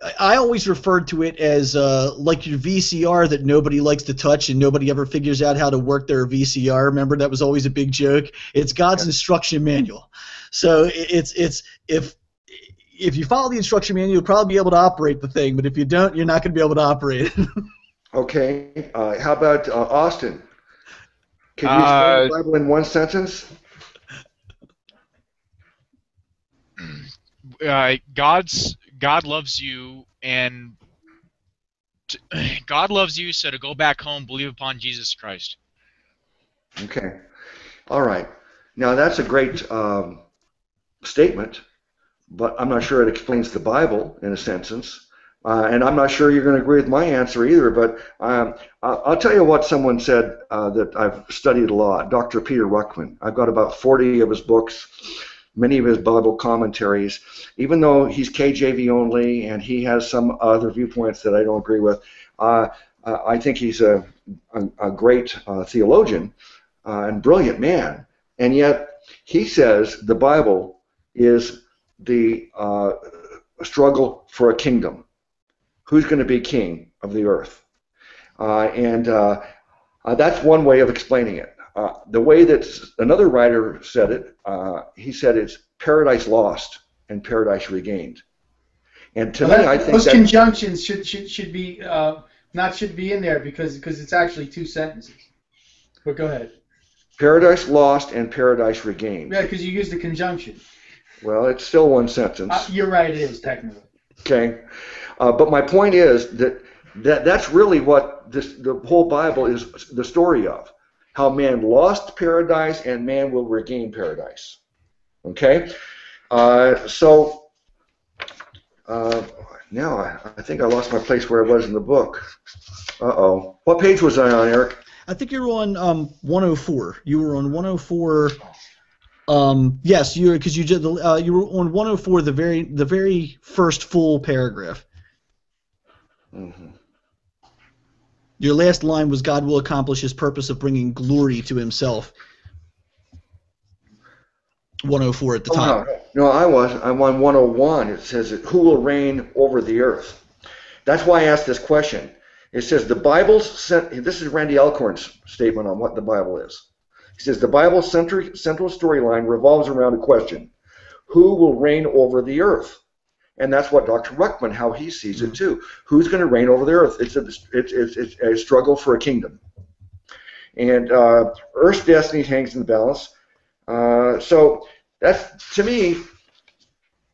I- I always referred to it as uh, like your VCR that nobody likes to touch and nobody ever figures out how to work their VCR. Remember that was always a big joke. It's God's instruction manual. So it's it's if if you follow the instruction manual, you'll probably be able to operate the thing. But if you don't, you're not going to be able to operate it. okay. Uh, how about uh, Austin? Can you explain Uh, the Bible in one sentence? uh, God's God loves you, and t- God loves you. So to go back home, believe upon Jesus Christ. Okay. All right. Now that's a great um, statement, but I'm not sure it explains the Bible in a sentence. Uh, and I'm not sure you're going to agree with my answer either. But um, I'll tell you what someone said uh, that I've studied a lot. Dr. Peter Ruckman. I've got about 40 of his books, many of his Bible commentaries. Even though he's KJV only and he has some other viewpoints that I don't agree with, uh, I think he's a, a, a great uh, theologian uh, and brilliant man. And yet he says the Bible is the uh, struggle for a kingdom. Who's going to be king of the earth? Uh, and uh, uh, that's one way of explaining it. Uh, the way that another writer said it, uh, he said it's paradise lost and paradise regained. And to Well, me, I think those that conjunctions should should should be uh, not should be in there because because it's actually two sentences. But go ahead. paradise lost and paradise regained. Yeah, because you used the conjunction. Well, it's still one sentence. Uh, you're right. It is technically. Okay, uh, but my point is that, that that's really what this the whole Bible is the story of how man lost paradise and man will regain paradise. Okay, uh, so uh, now I, I think I lost my place where I was in the book. Uh oh, what page was I on, Eric? I think you're on um, 104. You were on 104. Um, yes, you because you did the uh, you were on 104, the very the very first full paragraph. Hmm Your last line was God will accomplish His purpose of bringing glory to Himself. 104 at the Oh, top. no, no, I was. I'm on 101. It says, "Who will reign over the earth?" That's why I asked this question. It says the Bible's sent. This is Randy Alcorn's statement on what the Bible is. He says the Bible's central, central storyline revolves around a question: Who will reign over the earth? And that's what Dr. Ruckman, how he sees it too. Who's going to reign over the earth? It's a, it's, it's, it's a struggle for a kingdom. And uh, Earth's destiny hangs in the balance. Uh, so that's, to me,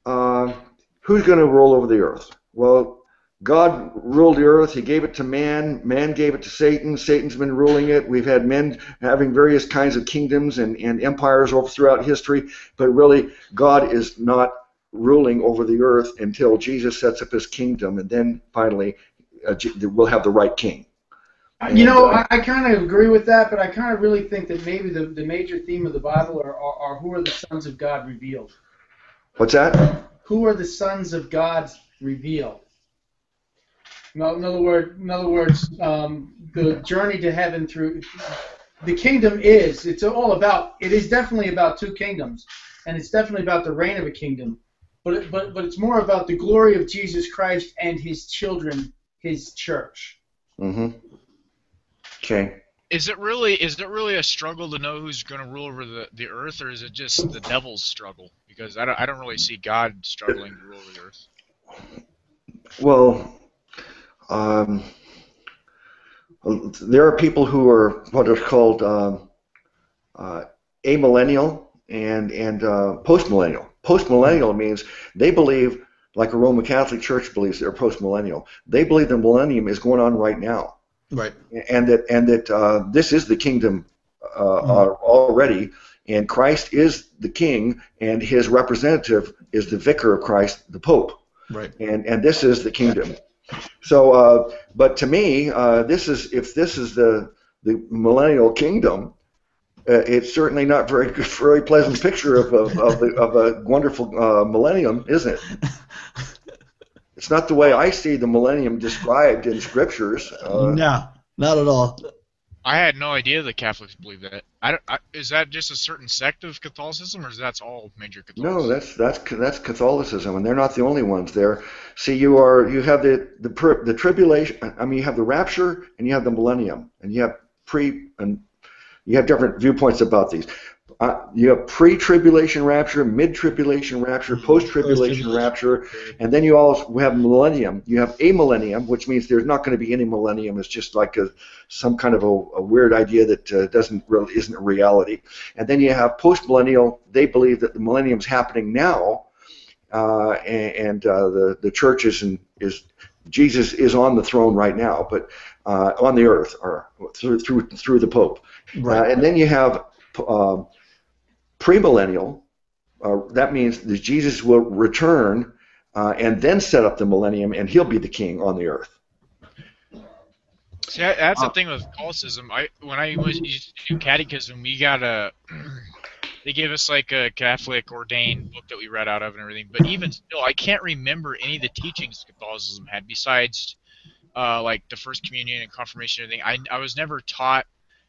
uh, who's going to rule over the earth? Well, God ruled the earth. He gave it to man. Man gave it to Satan. Satan's been ruling it. We've had men having various kinds of kingdoms and, and empires all throughout history. But really, God is not ruling over the earth until Jesus sets up his kingdom. And then finally, uh, we'll have the right king. And, you know, uh, I, I kind of agree with that, but I kind of really think that maybe the, the major theme of the Bible are, are, are who are the sons of God revealed. What's that? Who are the sons of God revealed? No, in other words, in other words, um, the journey to heaven through the kingdom is. It's all about. It is definitely about two kingdoms, and it's definitely about the reign of a kingdom. But it, but but it's more about the glory of Jesus Christ and His children, His church. Mm-hmm. Okay. Is it really is it really a struggle to know who's going to rule over the, the earth, or is it just the devil's struggle? Because I don't I don't really see God struggling to rule the earth. Well, um, there are people who are what are called um, uh, amillennial and and uh, postmillennial. Postmillennial means they believe, like a Roman Catholic Church believes, they're postmillennial. They believe the millennium is going on right now, right? And that and that uh, this is the kingdom uh, mm-hmm. already, and Christ is the king, and his representative is the vicar of Christ, the Pope. Right. And and this is the kingdom. So, uh, but to me, uh, this is if this is the the millennial kingdom, uh, it's certainly not very very pleasant picture of of, of, a, of a wonderful uh, millennium, isn't it? It's not the way I see the millennium described in scriptures. Uh, no, not at all. I had no idea the Catholics believe that. I, I, is that just a certain sect of Catholicism, or is that all major Catholicism? No, that's that's that's Catholicism, and they're not the only ones there. See, you are you have the the the tribulation. I mean, you have the rapture, and you have the millennium, and you have pre and you have different viewpoints about these. Uh, you have pre-tribulation rapture, mid-tribulation rapture, mm-hmm. post-tribulation rapture, and then you also have millennium. You have amillennium, which means there's not going to be any millennium. It's just like a, some kind of a, a weird idea that uh, doesn't really isn't a reality. And then you have post-millennial. They believe that the millennium is happening now, uh, and, and uh, the the church is in, is Jesus is on the throne right now, but uh, on the earth or through through through the Pope. Right. Uh, and then you have uh, premillennial, uh, that means that Jesus will return uh, and then set up the millennium, and he'll be the king on the earth. See, that's the uh, thing with Catholicism. I when I was used to do catechism, we got a they gave us like a Catholic ordained book that we read out of and everything. But even still, I can't remember any of the teachings Catholicism had besides uh, like the first communion and confirmation and everything. I I was never taught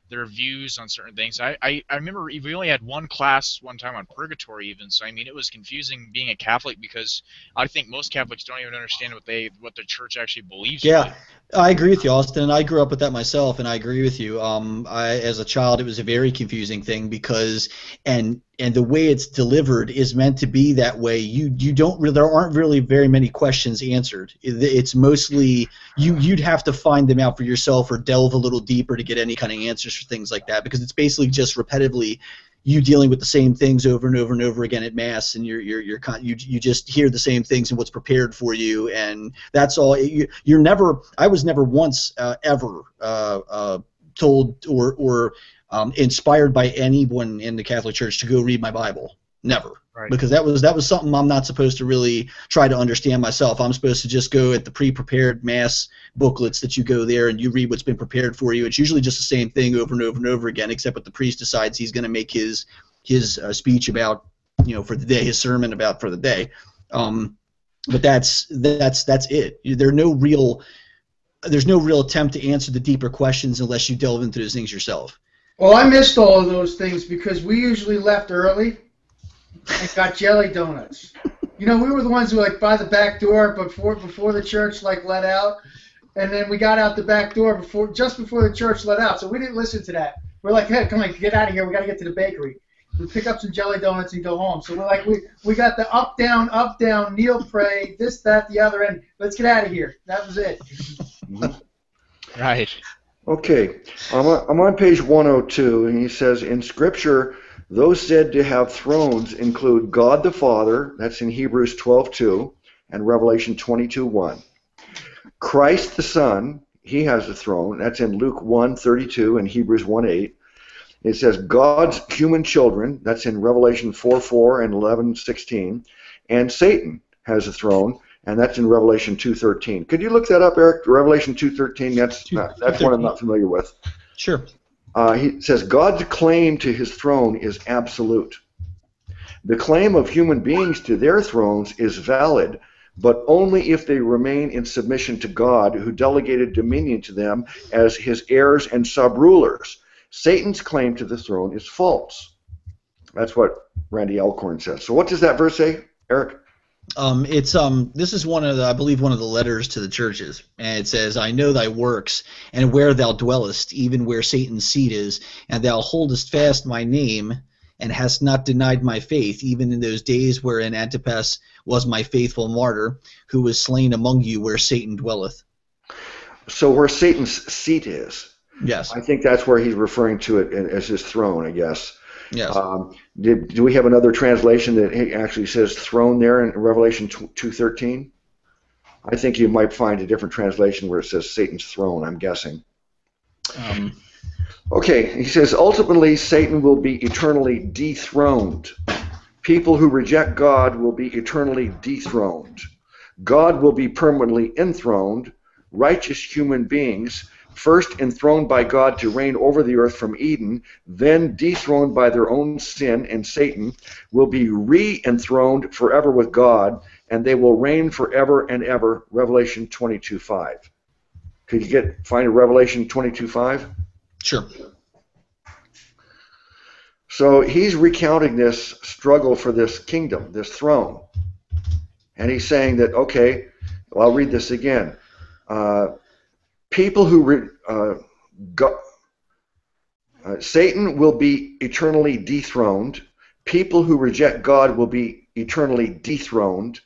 their views on certain things. I, I, I remember we only had one class one time on purgatory even, so I mean it was confusing being a Catholic because I think most Catholics don't even understand what they what the church actually believes. Yeah, I agree with you, Austin. And I grew up with that myself, and I agree with you. Um, I, as a child, it was a very confusing thing because and and the way it's delivered is meant to be that way. You you don't really there aren't really very many questions answered. It's mostly you you'd have to find them out for yourself or delve a little deeper to get any kind of answers for things like that because it's basically just repetitively you dealing with the same things over and over and over again at mass and you're you're you're con- you you just hear the same things and what's prepared for you and that's all you, you're never I was never once uh, ever uh, uh, told or or um, inspired by anyone in the Catholic Church to go read my Bible. Never. Right. Because that was that was something I'm not supposed to really try to understand myself. I'm supposed to just go at the pre-prepared mass booklets that you go there and you read what's been prepared for you. It's usually just the same thing over and over and over again, except what the priest decides he's going to make his his uh, speech about, you know, for the day, his sermon about for the day. Um, but that's that's that's it. There are no real there's no real attempt to answer the deeper questions unless you delve into those things yourself. Well, I missed all of those things because we usually left early and got jelly donuts. You know, we were the ones who like by the back door before before the church like let out, and then we got out the back door before just before the church let out. So we didn't listen to that. We're like, hey, come on, get out of here. We got to get to the bakery. We pick up some jelly donuts and go home. So we're like, we we got the up down up down kneel pray this that the other end. Let's get out of here. That was it. Mm-hmm. Right. Okay, I'm on, I'm on page 102, and he says, In Scripture, those said to have thrones include God the Father, that's in Hebrews 12:2, and Revelation 22:1. Christ the Son, he has a throne, that's in Luke 1:32 and Hebrews 1:8. It says God's human children, that's in Revelation 4:4 and 11:16, and Satan has a throne, and that's in Revelation 2:13. Could you look that up, Eric? Revelation 2:13. That's not, that's one I'm not familiar with. Sure. Uh, he says God's claim to his throne is absolute. The claim of human beings to their thrones is valid, but only if they remain in submission to God, who delegated dominion to them as his heirs and sub rulers. Satan's claim to the throne is false. That's what Randy Alcorn says. So, what does that verse say, Eric? Um, it's um, this is one of the, I believe, one of the letters to the churches, and it says, "I know thy works, and where thou dwellest, even where Satan's seat is, and thou holdest fast my name, and hast not denied my faith, even in those days wherein Antipas was my faithful martyr, who was slain among you where Satan dwelleth." So, where Satan's seat is, Yes. I think that's where he's referring to it as his throne, I guess. Yes. Um, did, do we have another translation that actually says throne there in Revelation 2.13? I think you might find a different translation where it says Satan's throne, I'm guessing. Um, Okay, he says ultimately Satan will be eternally dethroned. People who reject God will be eternally dethroned. God will be permanently enthroned. Righteous human beings, first enthroned by God to reign over the earth from Eden, then dethroned by their own sin and Satan, will be re enthroned forever with God, and they will reign forever and ever. Revelation 22:5. Could you get find a Revelation 22:5? sure. So he's recounting this struggle for this kingdom, this throne. And he's saying that, okay, well, I'll read this again. Uh, people who, re, uh, go, uh, Satan will be eternally dethroned. People who reject God will be eternally dethroned.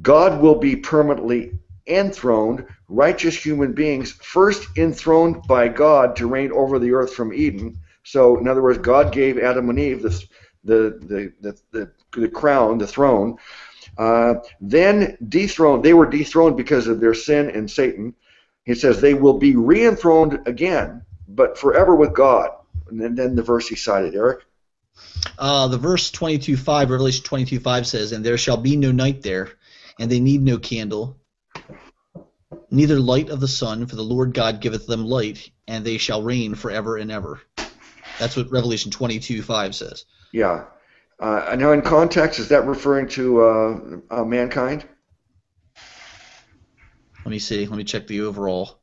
God will be permanently enthroned. Righteous human beings, first enthroned by God to reign over the earth from Eden. So, in other words, God gave Adam and Eve the the the the, the, crown, the throne. Uh, then dethroned. They were dethroned because of their sin and Satan. He says they will be re-enthroned again, but forever with God. And then, then the verse he cited, Eric. Uh, the verse 22.5, Revelation 22.5 says, And there shall be no night there, and they need no candle, neither light of the sun, for the Lord God giveth them light, and they shall reign forever and ever. That's what Revelation 22.5 says. Yeah. Uh, now, in context, is that referring to uh, uh, mankind? Let me see. Let me check the overall.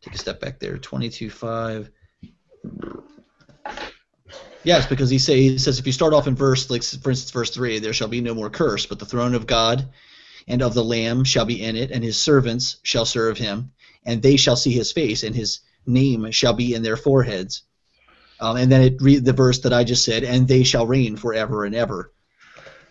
Take a step back there. 22.5. Yes, because he, say, he says if you start off in verse, like for instance, verse 3, there shall be no more curse, but the throne of God and of the Lamb shall be in it, and his servants shall serve him, and they shall see his face, and his name shall be in their foreheads. Um, and then it read the verse that I just said, and they shall reign forever and ever.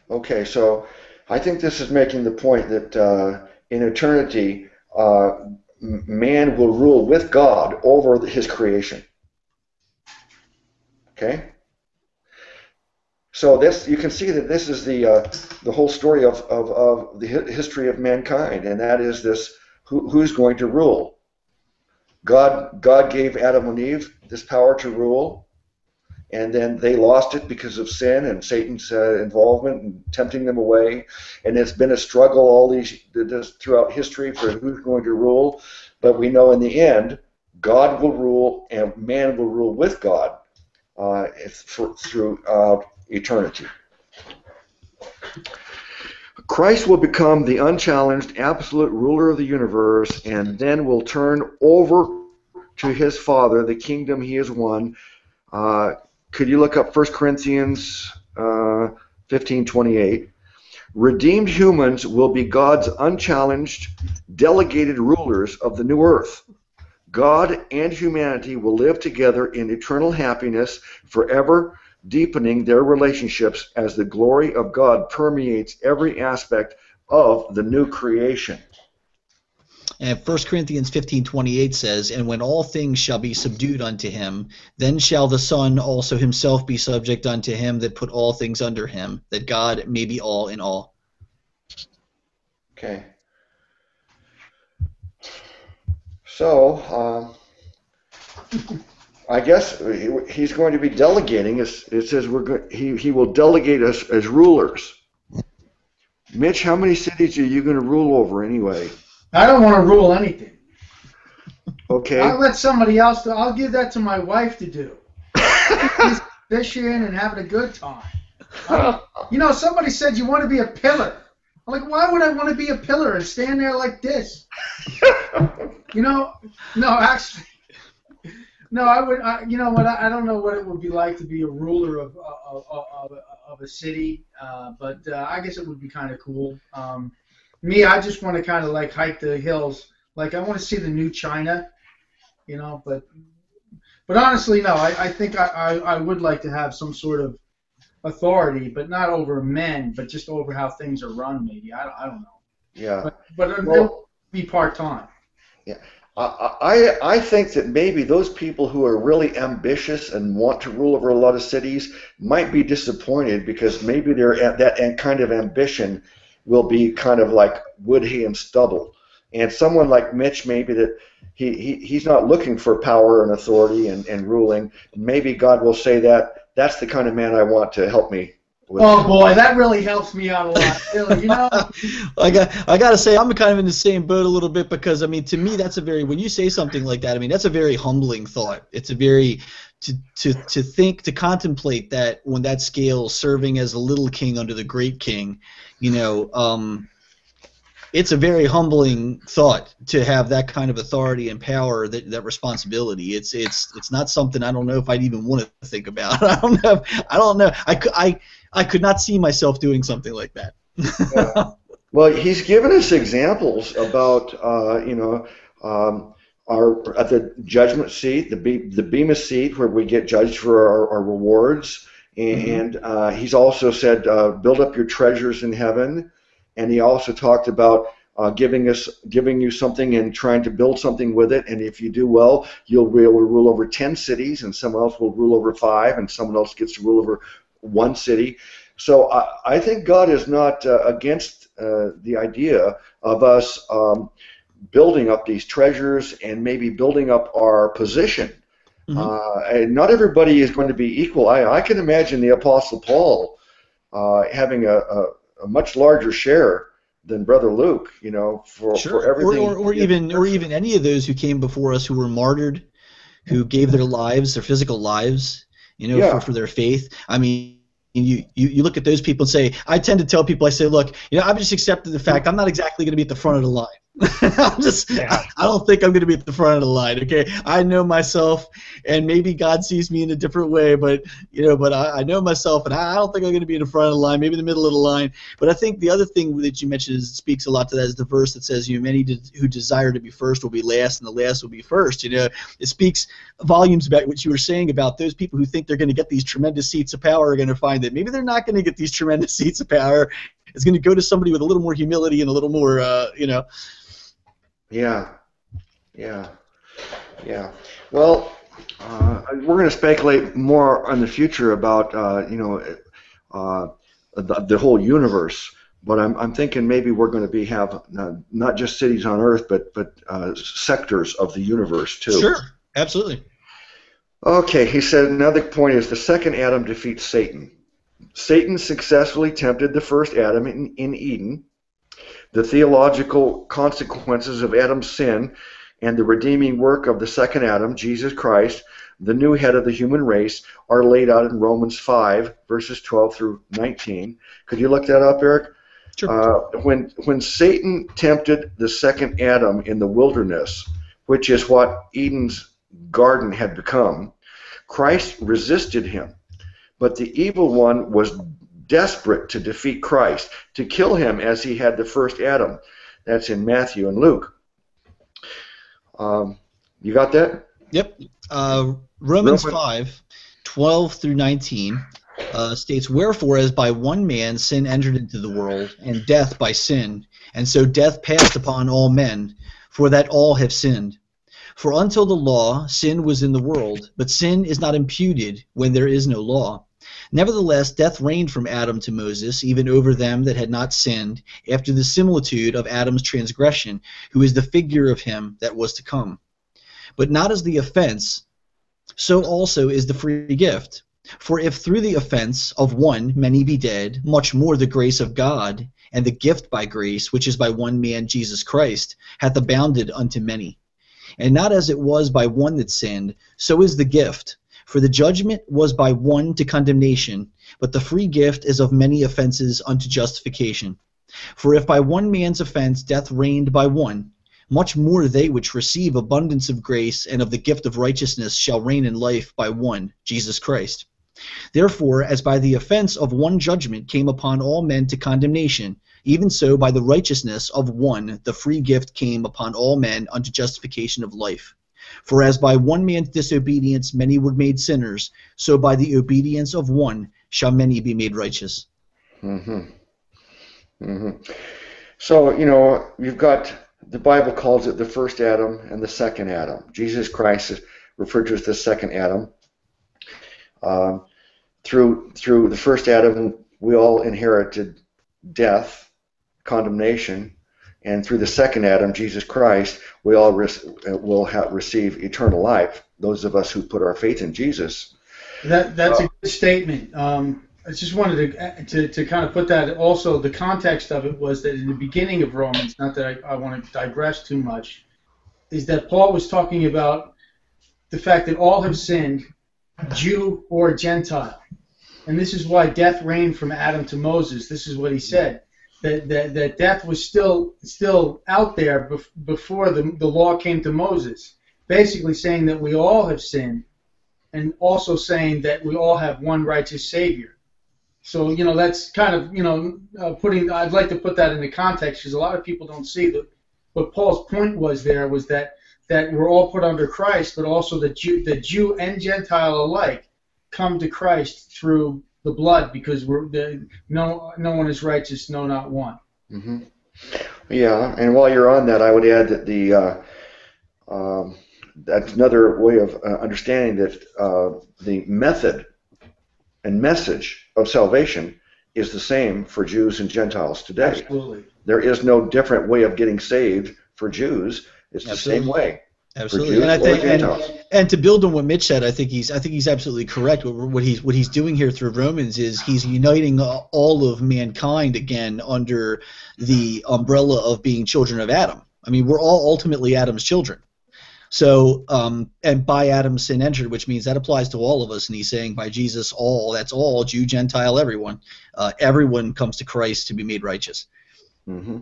Okay, so I think this is making the point that uh, in eternity, uh, man will rule with God over his creation. Okay? So this, you can see that this is the uh, the whole story of, of, of the history of mankind, and that is this: who, who's going to rule? God God gave Adam and Eve this power to rule, and then they lost it because of sin and Satan's uh, involvement and tempting them away. And it's been a struggle all these throughout history for who's going to rule. But we know in the end, God will rule, and man will rule with God uh, throughout eternity. Christ will become the unchallenged, absolute ruler of the universe, and then will turn over to his Father the kingdom he has won. Uh, could you look up 1 Corinthians uh, 15:28? Redeemed humans will be God's unchallenged, delegated rulers of the new earth. God and humanity will live together in eternal happiness forever, deepening their relationships as the glory of God permeates every aspect of the new creation. And 1 Corinthians 15:28 says, "And when all things shall be subdued unto him, then shall the Son also himself be subject unto him that put all things under him, that God may be all in all." Okay. So, um, I guess he's going to be delegating. It says we're go- he he will delegate us as rulers. Mitch, how many cities are you going to rule over anyway? I don't want to rule anything. Okay. I'll let somebody else do. I'll give that to my wife to do. She's fishing and having a good time. I- you know, somebody said you want to be a pillar. I'm like, why would I want to be a pillar and stand there like this? You know, no, actually, no. I would. I, you know what? I, I don't know what it would be like to be a ruler of of, of, of, of a city, uh, but uh, I guess it would be kind of cool. Um, me, I just want to kind of like hike the hills. Like I want to see the new China, you know. But but honestly, no. I, I think I, I, I would like to have some sort of authority, but not over men, but just over how things are run. Maybe I, I don't know. yeah. But but Well- be part time. Yeah. I, I I think that maybe those people who are really ambitious and want to rule over a lot of cities might be disappointed because maybe their that kind of ambition will be kind of like wood, hay, and stubble. And someone like Mitch, maybe that he, he he's not looking for power and authority and, and ruling. Maybe God will say that that's the kind of man I want to help me. With. Oh boy, that really helps me out a lot. Really, you know. I got I got to say I'm kind of in the same boat a little bit because I mean to me that's a very when you say something like that I mean that's a very humbling thought. It's a very to to to think to contemplate that when that scale serving as a little king under the great king, you know, um it's a very humbling thought to have that kind of authority and power, that, that responsibility. It's it's it's not something I don't know if I'd even want to think about. I don't know. I don't know. I could I I could not see myself doing something like that. Yeah. Well, he's given us examples about, uh, you know, um, our at the judgment seat, the be- the bema seat, where we get judged for our, our rewards, and uh, he's also said, uh, build up your treasures in heaven, and he also talked about. Uh, giving us, giving you something and trying to build something with it, and if you do well, you'll be able to rule over ten cities, and someone else will rule over five, and someone else gets to rule over one city. So I, I think God is not uh, against uh, the idea of us um, building up these treasures and maybe building up our position. Mhm. Uh, and not everybody is going to be equal. I, I can imagine the Apostle Paul uh, having a, a, a much larger share than Brother Luke, you know, for, for or, everything. or, or even or even any of those who came before us who were martyred, who gave their lives, their physical lives, you know, Yeah. for, for their faith. I mean, you, you you look at those people and say, I tend to tell people, I say, look, you know, I've just accepted the fact I'm not exactly going to be at the front of the line. I'm just, Yeah. I don't think I'm going to be at the front of the line. Okay, I know myself, and maybe God sees me in a different way, but you know, but I, I know myself, and I, I don't think I'm going to be in the front of the line, maybe in the middle of the line. But I think the other thing that you mentioned is speaks a lot to that is the verse that says, "You know, many de- who desire to be first will be last, and the last will be first. You know, it speaks volumes about what you were saying about those people who think they're going to get these tremendous seats of power are going to find that maybe they're not going to get these tremendous seats of power. It's going to go to somebody with a little more humility and a little more, uh, you know. Yeah, yeah, yeah. Well, uh, we're going to speculate more on the future about uh, you know uh, the, the whole universe. But I'm, I'm thinking maybe we're going to be have not, not just cities on Earth, but but uh, sectors of the universe too. Sure, absolutely. Okay, he said another point is the second Adam defeats Satan. Satan successfully tempted the first Adam in, in Eden. The theological consequences of Adam's sin and the redeeming work of the second Adam, Jesus Christ, the new head of the human race, are laid out in Romans 5, verses 12 through 19. Could you look that up, Eric? Sure. Uh, when when Satan tempted the second Adam in the wilderness, which is what Eden's garden had become, Christ resisted him. But the evil one was desperate to defeat Christ, to kill him as he had the first Adam. That's in Matthew and Luke. Um, you got that? Yep. Uh, Romans quick. 5, 12 through 19 uh, states, Wherefore, as by one man sin entered into the world, and death by sin, and so death passed upon all men, for that all have sinned. For until the law, sin was in the world, but sin is not imputed when there is no law. Nevertheless, death reigned from Adam to Moses, even over them that had not sinned, after the similitude of Adam's transgression, who is the figure of him that was to come. But not as the offense, so also is the free gift. For if through the offense of one many be dead, much more the grace of God, and the gift by grace, which is by one man Jesus Christ, hath abounded unto many. And not as it was by one that sinned, so is the gift. For the judgment was by one to condemnation, but the free gift is of many offenses unto justification. For if by one man's offense death reigned by one, much more they which receive abundance of grace and of the gift of righteousness shall reign in life by one, Jesus Christ. Therefore, as by the offense of one judgment came upon all men to condemnation, even so by the righteousness of one the free gift came upon all men unto justification of life. For as by one man's disobedience many were made sinners, so by the obedience of one shall many be made righteous. hmm hmm So, you know, you've got the Bible calls it the first Adam and the second Adam. Jesus Christ is referred to as the second Adam. Um, through through the first Adam, we all inherited death, condemnation, and through the second Adam, Jesus Christ, we all will ha- receive eternal life. Those of us who put our faith in Jesus. That that's a good statement. Um, I just wanted to, to to kind of put that. Also, the context of it was that in the beginning of Romans, not that I, I want to digress too much, is that Paul was talking about the fact that all have sinned, Jew or Gentile, and this is why death reigned from Adam to Moses. This is what he said. That, that, that death was still still out there bef- before the, the law came to Moses, basically saying that we all have sinned, and also saying that we all have one righteous Savior. So you know that's kind of you know uh, putting. I'd like to put that into context because a lot of people don't see that. What Paul's point was there was that that we're all put under Christ, but also the Jew, the Jew and Gentile alike come to Christ through the blood because we're the, no no one is righteous, no not one. hmm Yeah, and while you're on that, I would add that the uh, um, that's another way of uh, understanding that uh, the method and message of salvation is the same for Jews and Gentiles today. Absolutely. There is no different way of getting saved for Jews. It's the Absolutely. same way Absolutely, and I think and, and to build on what Mitch said, I think he's I think he's absolutely correct. What, what he's what he's doing here through Romans is he's uniting all of mankind again under the umbrella of being children of Adam. I mean, we're all ultimately Adam's children. So, um, and by Adam sin entered, which means that applies to all of us. And he's saying by Jesus, all that's all Jew, Gentile, everyone, uh, everyone comes to Christ to be made righteous. hmm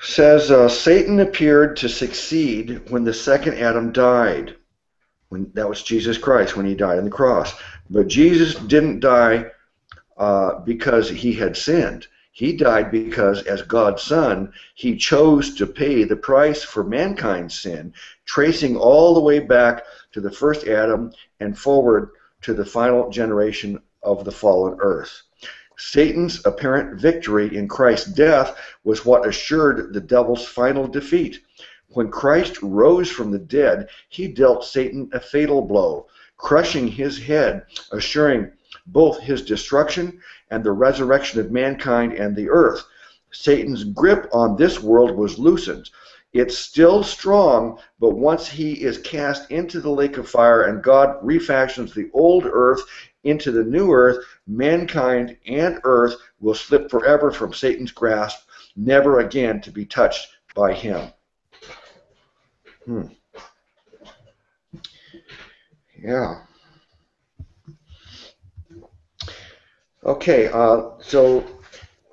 Says uh, Satan appeared to succeed when the second Adam died. When that was Jesus Christ when he died on the cross. But Jesus didn't die uh, because he had sinned. He died because, as God's Son, he chose to pay the price for mankind's sin, tracing all the way back to the first Adam and forward to the final generation of the fallen earth. Satan's apparent victory in Christ's death was what assured the devil's final defeat. When Christ rose from the dead, he dealt Satan a fatal blow, crushing his head, assuring both his destruction and the resurrection of mankind and the earth. Satan's grip on this world was loosened. It's still strong, but once he is cast into the lake of fire and God refashions the old earth into the new earth, mankind and earth will slip forever from Satan's grasp, never again to be touched by him. Hmm. Yeah. Okay, uh, so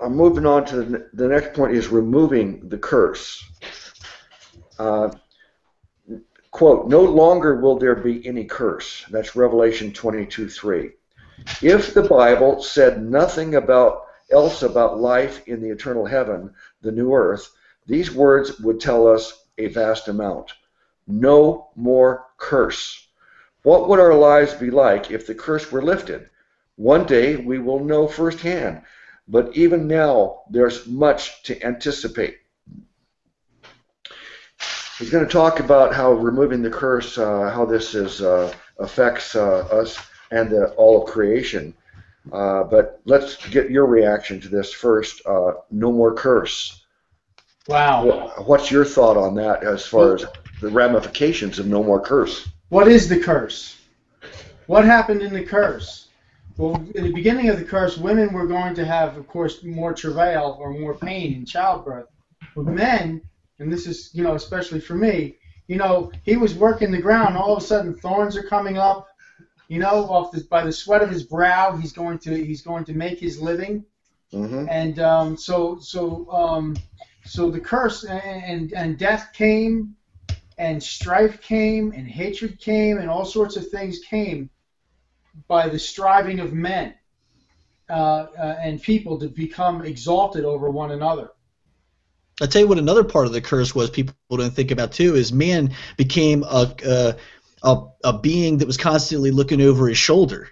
I'm moving on to the, the next point is removing the curse. Uh, quote, no longer will there be any curse. That's Revelation 22 3. If the Bible said nothing about else about life in the eternal heaven, the new earth, these words would tell us a vast amount. No more curse. What would our lives be like if the curse were lifted? One day we will know firsthand, but even now there's much to anticipate. He's going to talk about how removing the curse, uh, how this is uh, affects uh, us and the, all of creation. Uh, but let's get your reaction to this first. Uh, no more curse. Wow. What's your thought on that as far as the ramifications of no more curse? What is the curse? What happened in the curse? Well, in the beginning of the curse, women were going to have, of course, more travail or more pain in childbirth. But men, and this is, you know, especially for me, you know, he was working the ground. All of a sudden, thorns are coming up. You know, off the, by the sweat of his brow, he's going to he's going to make his living. Mm-hmm. And um, so so um, so the curse and, and and death came, and strife came, and hatred came, and all sorts of things came by the striving of men uh, uh, and people to become exalted over one another. I'll tell you what another part of the curse was people don't think about too is man became a, a, a, a being that was constantly looking over his shoulder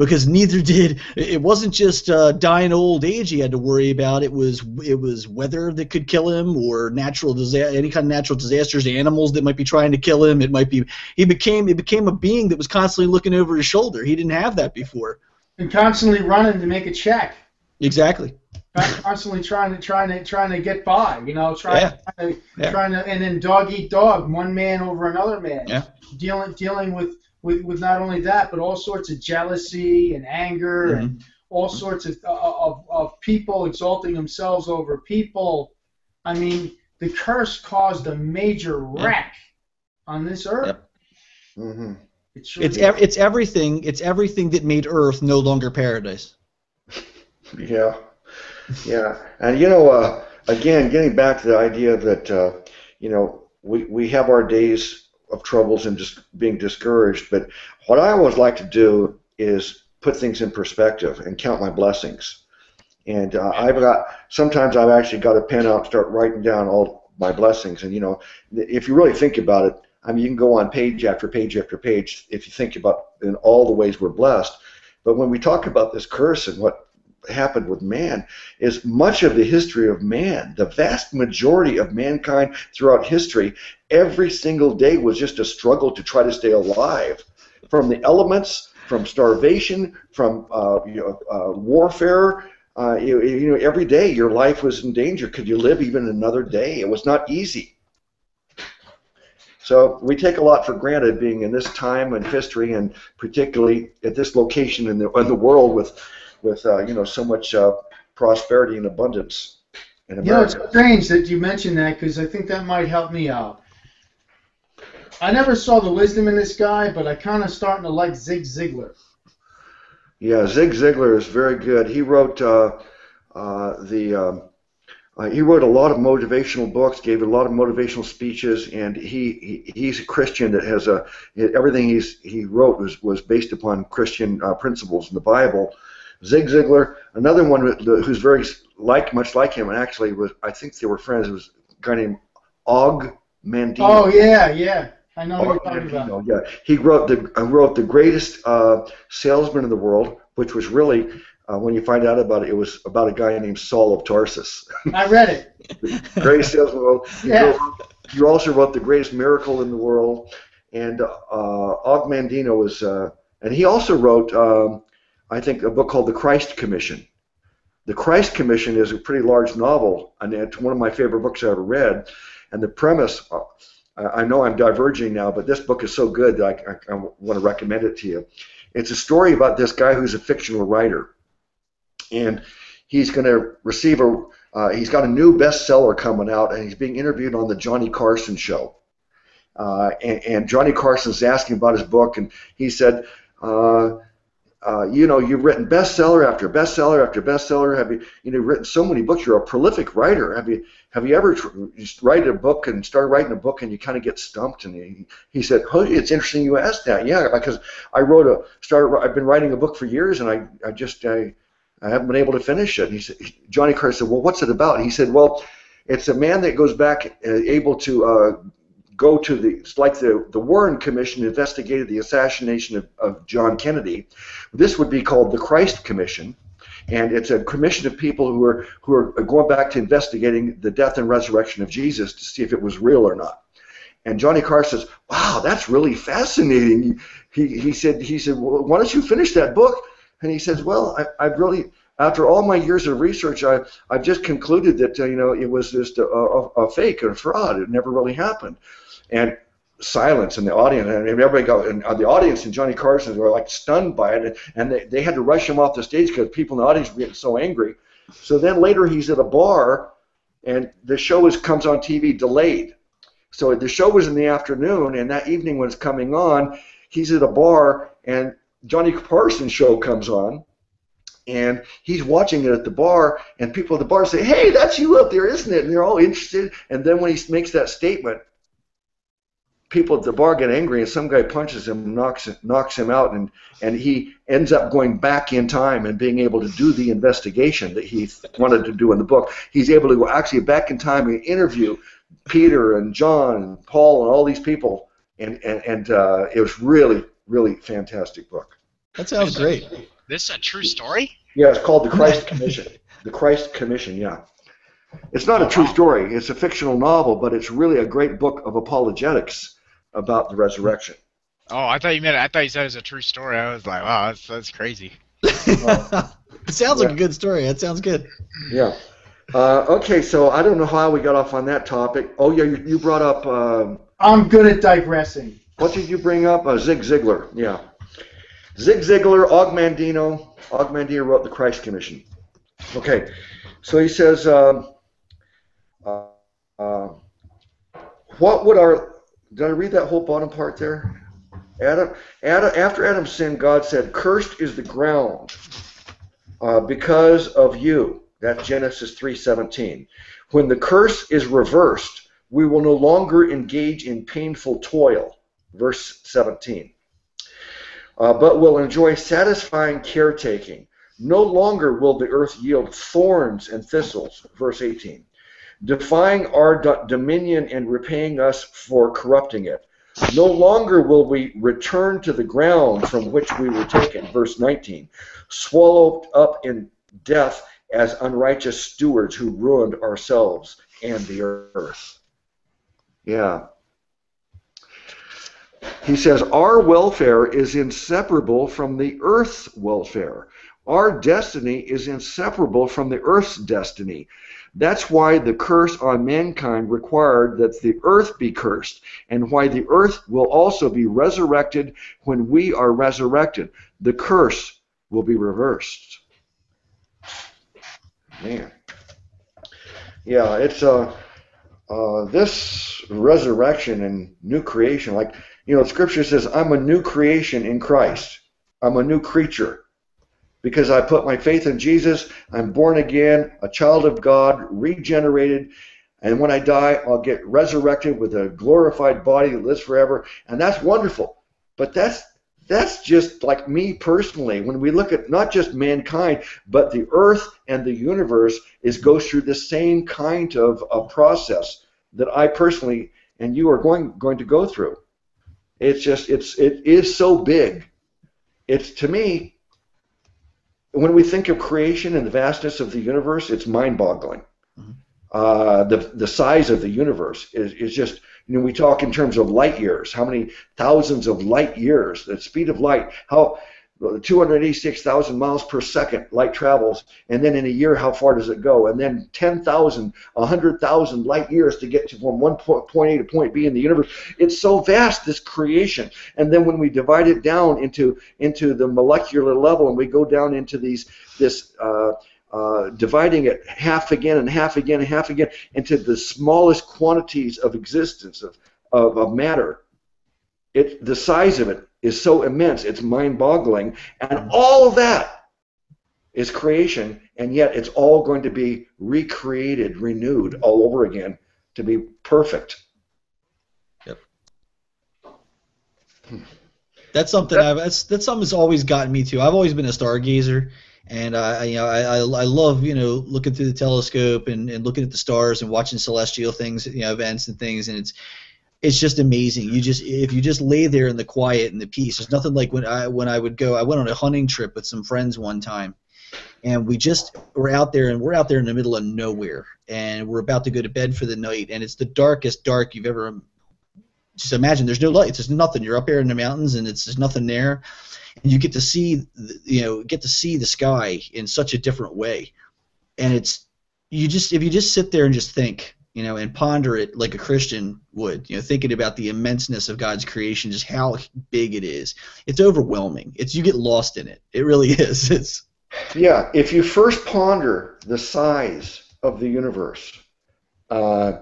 because neither did it wasn't just uh, dying old age he had to worry about. It was it was weather that could kill him or natural disaster any kind of natural disasters animals that might be trying to kill him. It might be he became he became a being that was constantly looking over his shoulder. He didn't have that before. And constantly running to make a check. exactly constantly trying to trying to trying to get by, you know, trying, Yeah. trying, to, Yeah. trying to, and then dog eat dog, one man over another man. Yeah. Dealing dealing with, with with not only that, but all sorts of jealousy and anger Mm-hmm. and all sorts of, of of people exalting themselves over people. I mean, the curse caused a major wreck on this earth. Yep. Mm-hmm. It sure it's ev- it's everything it's everything that made earth no longer paradise Yeah, yeah, and you know, uh, again, getting back to the idea that uh, you know we we have our days of troubles and just being discouraged, but what I always like to do is put things in perspective and count my blessings. And uh, I've got sometimes I've actually got a pen out, start writing down all my blessings, and you know, if you really think about it, I mean, you can go on page after page after page if you think about in all the ways we're blessed. But when we talk about this curse and what happened with man is much of the history of man, the vast majority of mankind throughout history, every single day was just a struggle to try to stay alive. From the elements, from starvation, from uh, you know, uh, warfare, uh, you, you know, every day your life was in danger. Could you live even another day? It was not easy. So we take a lot for granted being in this time and history, and particularly at this location in the in the world with with uh, you know so much uh, prosperity and abundance in You know, it's strange that you mentioned that because I think that might help me out. I never saw the wisdom in this guy, but I kind of starting to like Zig Ziglar. Yeah, Zig Ziglar is very good. He wrote uh, uh, the um, uh, he wrote a lot of motivational books, gave a lot of motivational speeches, and he, he he's a Christian that has a everything he's he wrote was was based upon Christian uh, principles in the Bible. Zig Ziglar, another one who's very like much like him, and actually was I think they were friends. Was a guy named Og Mandino. Oh yeah, yeah, I know what you're talking about. Yeah, he wrote the uh, wrote the greatest uh, salesman in the world, which was really uh, when you find out about it, it was about a guy named Saul of Tarsus. I read it. greatest salesman in the world. You, Yeah. wrote, you also wrote the greatest miracle in the world, and uh, Og Mandino was, uh, and he also wrote, um, I think, a book called The Christ Commission. The Christ Commission is a pretty large novel, and it's one of my favorite books I ever read. And the premise, uh, I know I'm diverging now, but this book is so good that I, I, I want to recommend it to you. It's a story about this guy who's a fictional writer, and he's going to receive a uh, he's got a new bestseller coming out, and he's being interviewed on the Johnny Carson show. Uh, and, and Johnny Carson's asking about his book, and he said, uh, uh, you know, you've written bestseller after bestseller after bestseller. Have you, you know, written so many books? You're a prolific writer. Have you, have you ever tr- just write a book and start writing a book and you kind of get stumped? And he, he said, "Oh, it's interesting you asked that. Yeah, because I wrote a started. I've been writing a book for years and I, I just I, I haven't been able to finish it." And he said, Johnny Carr said, "Well, what's it about?" And he said, "Well, it's a man that goes back uh, able to." Uh, go to the it's like the the Warren Commission investigated the assassination of, of John Kennedy. This would be called the Christ Commission, and it's a commission of people who are who are going back to investigating the death and resurrection of Jesus to see if it was real or not. And Johnny Carr says, "Wow, that's really fascinating." He he said he said, well, "Why don't you finish that book?" And he says, "Well, I, I've really." After all my years of research, I, I've just concluded that uh, you know it was just a, a, a fake, a fraud. It never really happened and silence in the audience, and everybody go, and uh, the audience and Johnny Carson were like stunned by it, and they, they had to rush him off the stage because people in the audience were getting so angry. So then later he's at a bar, and the show is comes on TV delayed. So the show was in the afternoon, and that evening when it's coming on, he's at a bar, and Johnny Carson's show comes on, and he's watching it at the bar, and people at the bar say, "Hey, that's you up there, isn't it?" And they're all interested. And then when he makes that statement, people at the bar get angry, and some guy punches him, knocks knocks him out, and and he ends up going back in time and being able to do the investigation that he wanted to do in the book. He's able to go actually back in time and interview Peter and John and Paul and all these people, and and and uh, it was really really fantastic book. That sounds great. This is a true story? Yeah, it's called the Christ Commission. The Christ Commission, yeah. It's not a true story. It's a fictional novel, but it's really a great book of apologetics about the resurrection. Oh, I thought you meant. I thought you said it was a true story. I was like, wow, that's that's crazy. it sounds like a good story. That sounds good. Yeah. Uh, okay, so I don't know how we got off on that topic. Oh yeah, you, you brought up. Um, I'm good at digressing. what did you bring up? Uh, Zig Ziglar. Yeah. Zig Ziglar, Og Mandino. Augmandino wrote the Christ Commission. Okay, so he says, um, uh, uh, what would our did I read that whole bottom part there? Adam, Adam, after Adam sinned, God said, "Cursed is the ground uh, because of you." That's Genesis 3:17. When the curse is reversed, we will no longer engage in painful toil. Verse 17. Uh, but will enjoy satisfying caretaking. No longer will the earth yield thorns and thistles. Verse 18 defying our do- dominion and repaying us for corrupting it. No longer will we return to the ground from which we were taken. Verse 19. Swallowed up in death as unrighteous stewards who ruined ourselves and the earth. Yeah. He says, Our welfare is inseparable from the earth's welfare. Our destiny is inseparable from the earth's destiny. That's why the curse on mankind required that the earth be cursed, and why the earth will also be resurrected when we are resurrected. The curse will be reversed. Man. Yeah, it's uh, uh, this resurrection and new creation, like, you know, Scripture says, I'm a new creation in Christ. I'm a new creature because I put my faith in Jesus. I'm born again, a child of God, regenerated. And when I die, I'll get resurrected with a glorified body that lives forever. And that's wonderful. But that's that's just like me personally. When we look at not just mankind, but the earth and the universe is goes through the same kind of a process that I personally and you are going going to go through. It's just it's it is so big. It's to me when we think of creation and the vastness of the universe, it's mind-boggling. Mm-hmm. Uh, the the size of the universe is, is just you know we talk in terms of light years. How many thousands of light years? The speed of light. How 286,000 miles per second light travels, and then in a year, how far does it go? And then 10,000, 100,000 light years to get to from one point A to point B in the universe. It's so vast, this creation. And then when we divide it down into into the molecular level, and we go down into these this uh, uh, dividing it half again and half again and half again into the smallest quantities of existence of, of, of matter. It the size of it is so immense, it's mind-boggling, and all of that is creation, and yet it's all going to be recreated, renewed all over again to be perfect. Yep. That's something I've that's that's something that's always gotten me too. I've always been a stargazer, and I you know I, I, I love you know looking through the telescope and, and looking at the stars and watching celestial things, you know events and things, and it's it's just amazing. You just if you just lay there in the quiet and the peace. There's nothing like when I when I would go. I went on a hunting trip with some friends one time, and we just were out there and we're out there in the middle of nowhere, and we're about to go to bed for the night, and it's the darkest dark you've ever just imagine there's no lights there's nothing you're up here in the mountains and it's there's nothing there and you get to see you know get to see the sky in such a different way and it's you just if you just sit there and just think you know and ponder it like a christian would you know thinking about the immenseness of god's creation just how big it is it's overwhelming it's you get lost in it it really is it's yeah if you first ponder the size of the universe uh,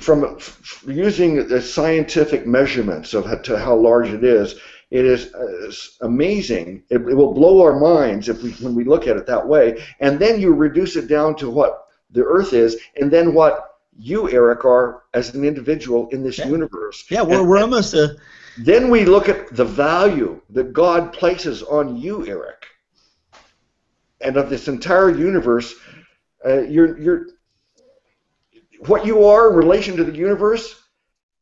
from using the scientific measurements of how, to how large it is, it is uh, amazing. It, it, will blow our minds if we when we look at it that way. And then you reduce it down to what the Earth is, and then what you, Eric, are as an individual in this yeah. universe. Yeah, we're, and, we're almost a. Then we look at the value that God places on you, Eric, and of this entire universe. Uh, you're you're what you are in relation to the universe,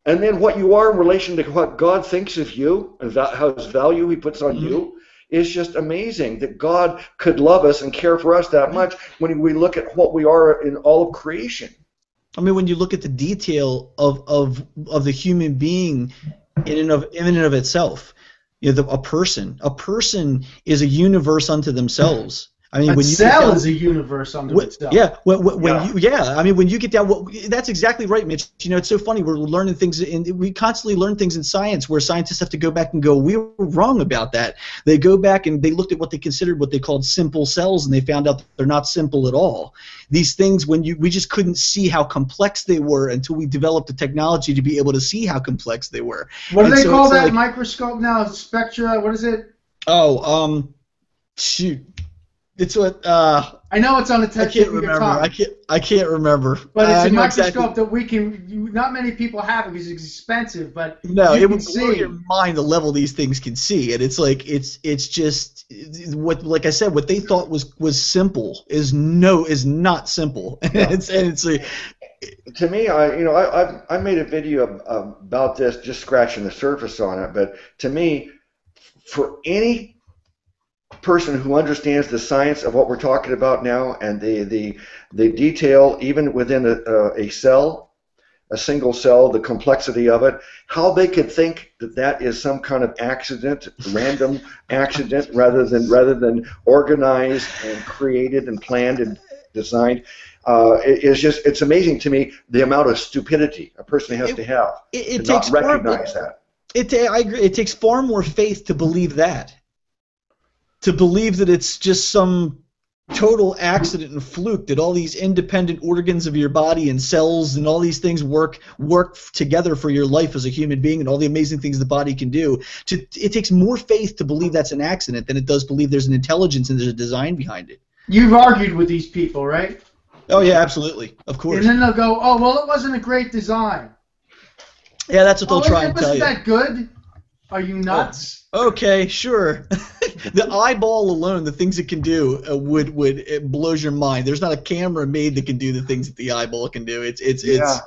and then what you are in relation to what God thinks of you and how his value he puts on mm-hmm. you is just amazing that God could love us and care for us that mm-hmm. much when we look at what we are in all of creation. I mean, when you look at the detail of of of the human being in and of in and of itself, you know, the, a person, a person is a universe unto themselves. I mean, when you cell down, is a universe unto when, itself. Yeah, when, when, Yeah. you yeah, I mean, when you get down, well, that's exactly right, Mitch. You know, it's so funny. We're learning things, and we constantly learn things in science where scientists have to go back and go, we were wrong about that. They go back and they looked at what they considered what they called simple cells, and they found out that they're not simple at all. These things, when you we just couldn't see how complex they were until we developed the technology to be able to see how complex they were. What do And they so call that like- microscope now? Spectra. What is it? Oh, um, shoot, it's what uh. I know it's on the I can't remember. tongue. I can't. I can't remember. But Uh, it's I a know microscope exactly- that we can. You, not many people have it because it's expensive. But No, you it can would blow see. your mind the level these things can see, and it's like it's it's just what like I said, what they thought was was simple is no is not simple, and it's and it's like to me, I you know I I've, I made a video about this, just scratching the surface on it. But to me, for any person who understands the science of what we're talking about now and the the the detail, even within a, a, cell, a single cell, the complexity of it, how they could think that that is some kind of accident, random accident, rather than rather than organized and created and planned and designed uh, it- it's just it's amazing to me the amount of stupidity a person has It- to have it, to it not takes far, recognize that. it I agree, it takes far more faith to believe that, to believe that it's just some total accident and fluke that all these independent organs of your body and cells and all these things work work together for your life as a human being and all the amazing things the body can do to it takes more faith to believe that's an accident than it does believe there's an intelligence and there's a design behind it You've argued with these people, right? oh yeah absolutely of course And then they'll go, "Oh, well, it wasn't a great design." yeah that's what they'll oh, try and tell wasn't you that good? Are you nuts? Okay, sure. the eyeball alone, the things it can do, uh, would would it blows your mind. There's not a camera made that can do the things that the eyeball can do. It's it's it's Yeah.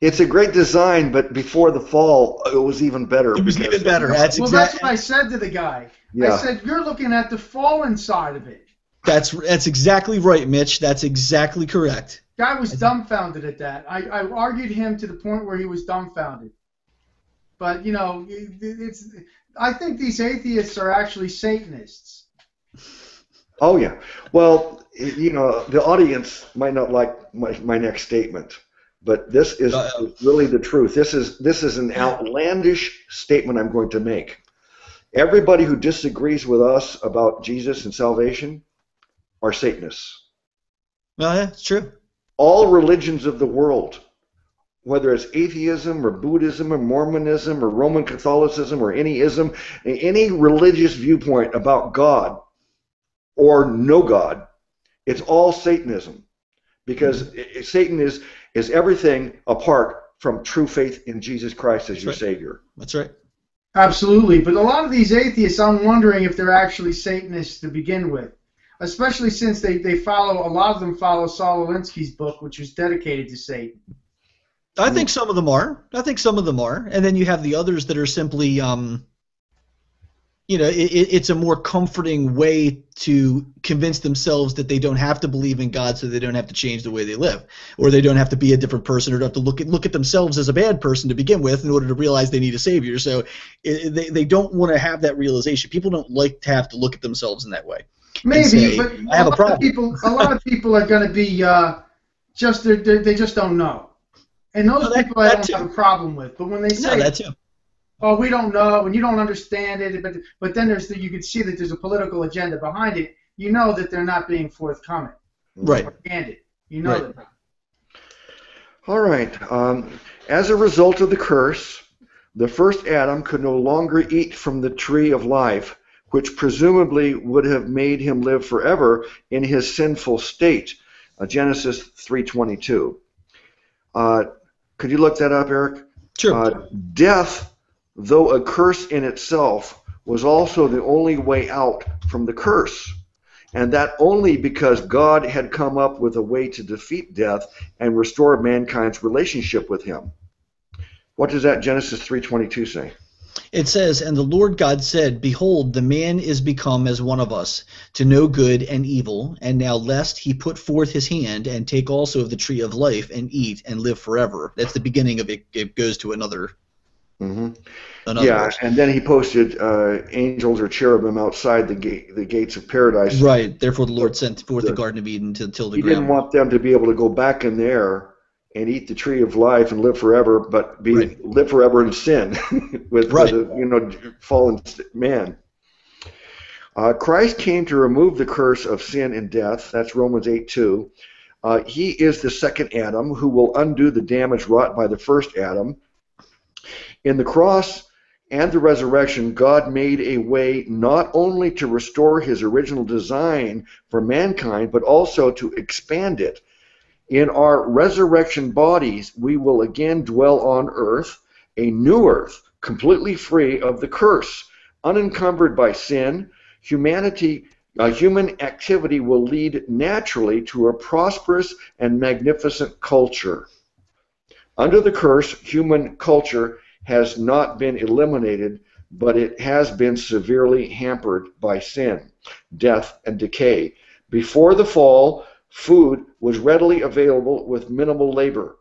It's a great design, but before the fall, it was even better. it was even better. That's well, that's exactly what I said to the guy. I said, "You're looking at the fallen side of it." that's that's exactly right, Mitch. That's exactly correct. Guy was dumbfounded at that. I, I argued him to the point where he was dumbfounded. But you know, it, it's. I think these atheists are actually Satanists. Oh yeah. Well, you know, the audience might not like my, my next statement, but this is Uh-oh. really the truth. This is this is an outlandish statement I'm going to make. Everybody who disagrees with us about Jesus and salvation are Satanists. Well, yeah, it's true. All religions of the world whether it's atheism or Buddhism or Mormonism or Roman Catholicism or any ism, any religious viewpoint about God or no God, it's all Satanism. Because mm-hmm. Satan is, is everything apart from true faith in Jesus Christ as That's your right. Savior. That's right. Absolutely. But a lot of these atheists, I'm wondering if they're actually Satanists to begin with. Especially since they, they follow, a lot of them follow Saul Alinsky's book, which was dedicated to Satan. I think some of them are. I think some of them are. And then you have the others that are simply, um, you know, it, it's a more comforting way to convince themselves that they don't have to believe in God, so they don't have to change the way they live, or they don't have to be a different person, or don't have to look at look at themselves as a bad person to begin with in order to realize they need a savior. So it, they they don't want to have that realization. People don't like to have to look at themselves in that way. Maybe, say, but I have a, a problem. people, a lot of people are going to be uh, just they they just don't know, and those no, that, people I don't too. have a problem with. But when they say no, that too oh, we don't know, and you don't understand it, but but then there's the, you can see that there's a political agenda behind it. You know that they're not being forthcoming. Right. Candid. You know right. that. All right. Um, as a result of the curse, the first Adam could no longer eat from the tree of life, which presumably would have made him live forever in his sinful state. Uh, Genesis 3:22. Uh, could you look that up, Eric? Sure. Uh, death though a curse in itself was also the only way out from the curse. And that only because God had come up with a way to defeat death and restore mankind's relationship with him. What does that Genesis 3:22 say? It says, "And the Lord God said, Behold, the man is become as one of us, to know good and evil, and now lest he put forth his hand and take also of the tree of life and eat and live forever." That's the beginning of it. It goes to another Mm-hmm. Yeah, words. and then he posted uh, angels or cherubim outside the gate, the gates of paradise. Right. Therefore, the Lord sent forth the, the Garden of Eden to till the he ground. He didn't want them to be able to go back in there and eat the tree of life and live forever, but be right. live forever in sin with, right. with a, you know fallen man. Uh, Christ came to remove the curse of sin and death. That's Romans 8 2. Uh, he is the second Adam who will undo the damage wrought by the first Adam in the cross and the resurrection, God made a way not only to restore his original design for mankind, but also to expand it. In our resurrection bodies, we will again dwell on earth, a new earth, completely free of the curse, unencumbered by sin. Humanity, uh, human activity will lead naturally to a prosperous and magnificent culture. Under the curse, human culture has not been eliminated, but it has been severely hampered by sin, death, and decay. Before the fall, food was readily available with minimal labor.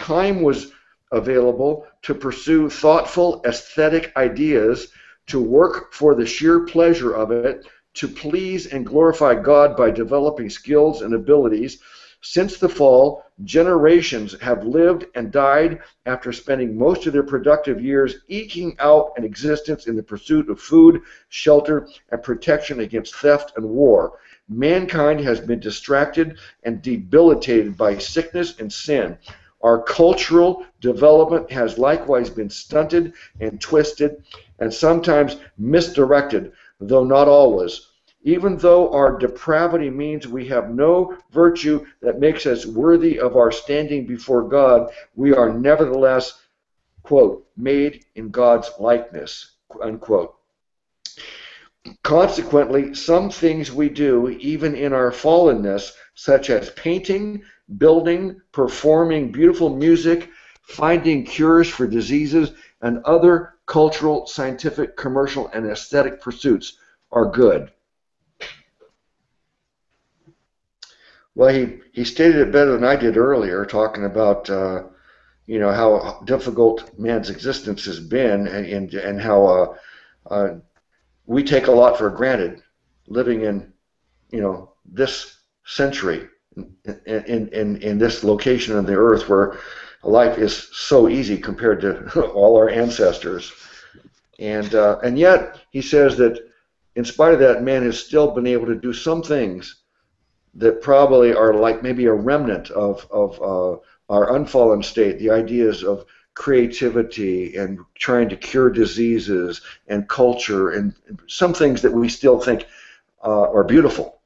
Time was available to pursue thoughtful aesthetic ideas, to work for the sheer pleasure of it, to please and glorify God by developing skills and abilities since the fall, generations have lived and died after spending most of their productive years eking out an existence in the pursuit of food, shelter, and protection against theft and war. Mankind has been distracted and debilitated by sickness and sin. Our cultural development has likewise been stunted and twisted and sometimes misdirected, though not always. Even though our depravity means we have no virtue that makes us worthy of our standing before God, we are nevertheless, quote, made in God's likeness, unquote. Consequently, some things we do, even in our fallenness, such as painting, building, performing beautiful music, finding cures for diseases, and other cultural, scientific, commercial, and aesthetic pursuits, are good. Well, he, he stated it better than I did earlier, talking about uh, you know how difficult man's existence has been, and and, and how uh, uh, we take a lot for granted living in you know this century in, in, in, in this location on the earth where life is so easy compared to all our ancestors. And, uh, and yet, he says that in spite of that, man has still been able to do some things that probably are like maybe a remnant of of uh, our unfallen state, the ideas of creativity and trying to cure diseases and culture and some things that we still think uh, are beautiful.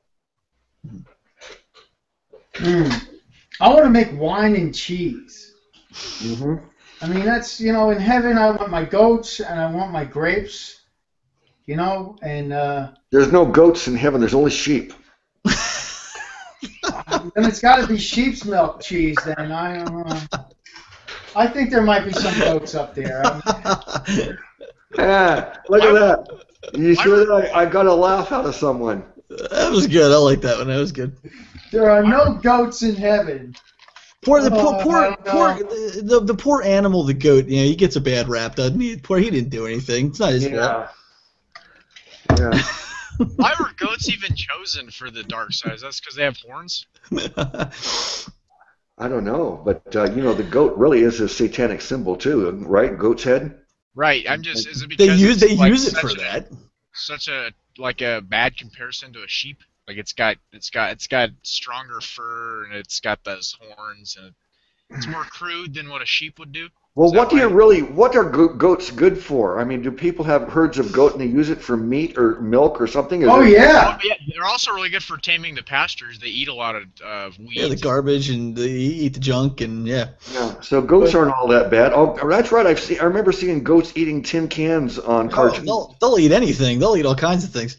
Mm. I want to make wine and cheese. Mm-hmm. I mean, that's you know, in heaven I want my goats and I want my grapes, you know, and uh, There's no goats in heaven. There's only sheep. then it's got to be sheep's milk cheese. Then I uh, I think there might be some goats up there. Yeah, look at that. You sure that I, I got a laugh out of someone? that was good. I like that one. That was good. there are no goats in heaven. Poor the poor Oh, poor, poor the, the the poor animal, the goat. You know, he gets a bad rap, doesn't he? Poor, he didn't do anything. It's not his fault. Yeah. Yeah. Why were goats even chosen for the dark side? That's because they have horns. I don't know, but uh, you know, the goat really is a satanic symbol too, right? Goat's head. Right. I'm just. Is it because they use they like use it for a- that. Such a like a bad comparison to a sheep. Like it's got it's got it's got stronger fur and it's got those horns and it's more crude than what a sheep would do. Well, Is that what do you really? What are go- goats good for? I mean, do people have herds of goat and they use it for meat or milk or something? Is Oh it- yeah. Oh, yeah, they're also really good for taming the pastures. They eat a lot of uh, weeds. Yeah, the garbage and they eat the junk and yeah. Yeah. So goats aren't all that bad. Oh, that's right. I've seen. I remember seeing goats eating tin cans on Oh, cartoons. they'll, they'll eat anything. They'll eat all kinds of things.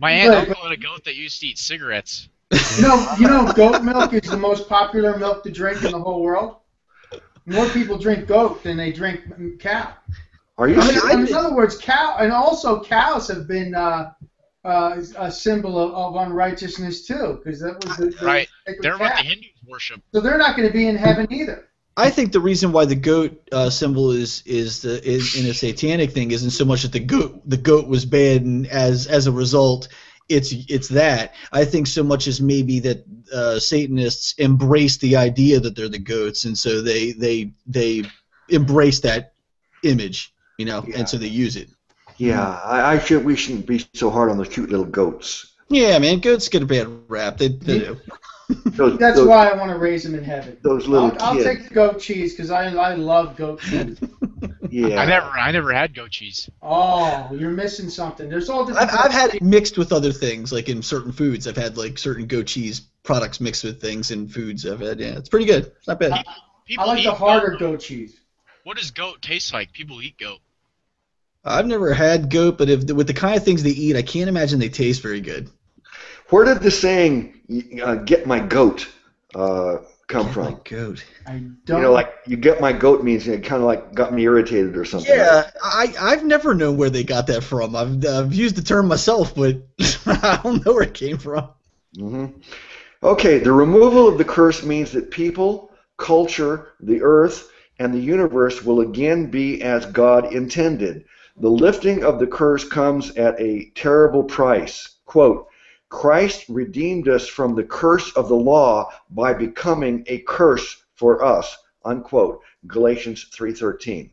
My aunt and But- uncle had a goat that used to eat cigarettes. You know, you know, goat milk is the most popular milk to drink in the whole world. More people drink goat than they drink cow. Are you? I mean, serious? in other words, cow, and also cows have been uh, uh, a symbol of, of unrighteousness too, because that was the, the Right. They're what the Hindus worship. So they're not going to be in heaven either. I think the reason why the goat uh, symbol is is the is in a satanic thing isn't so much that the goat the goat was bad and as as a result it's it's that I think so much as maybe that uh, Satanists embrace the idea that they're the goats and so they they they embrace that image you know Yeah. and so they use it. Yeah. I, I should. We shouldn't be so hard on the cute little goats. Yeah, man, goats get a bad rap. They, they do. Those, That's those, why I want to raise them in heaven. those little I'll, I'll kids. take the goat cheese because I, I love goat cheese. yeah. I never I never had goat cheese. Oh, you're missing something. There's all different. I've, I've had it mixed with other things, like in certain foods. I've had like certain goat cheese products mixed with things in foods. I've had, yeah, it's pretty good. It's not bad. Uh, people I like the harder goat. goat cheese. What does goat taste like? People eat goat. I've never had goat, but if with the kind of things they eat, I can't imagine they taste very good. Where did the saying uh, "get my goat" uh, come Get from? my goat. I don't. You know, like you get my goat means it kind of like got me irritated or something. Yeah, I I've never known where they got that from. I've I've used the term myself, but I don't know where it came from. hmm Okay, the removal of the curse means that people, culture, the earth, and the universe will again be as God intended. The lifting of the curse comes at a terrible price. Quote, Christ redeemed us from the curse of the law by becoming a curse for us. Unquote. Galatians 3:13.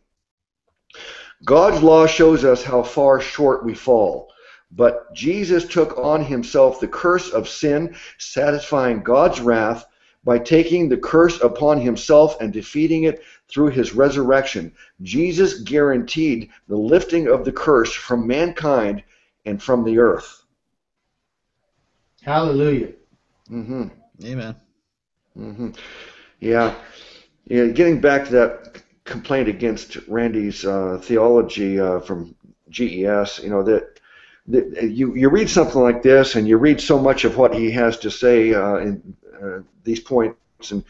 God's law shows us how far short we fall. But Jesus took on himself the curse of sin, satisfying God's wrath by taking the curse upon himself and defeating it through his resurrection. Jesus guaranteed the lifting of the curse from mankind and from the earth. Hallelujah. hmm Amen. hmm Yeah. Yeah. Getting back to that complaint against Randy's uh, theology uh, from GES, you know that, that you you read something like this, and you read so much of what he has to say uh, in uh, these points, and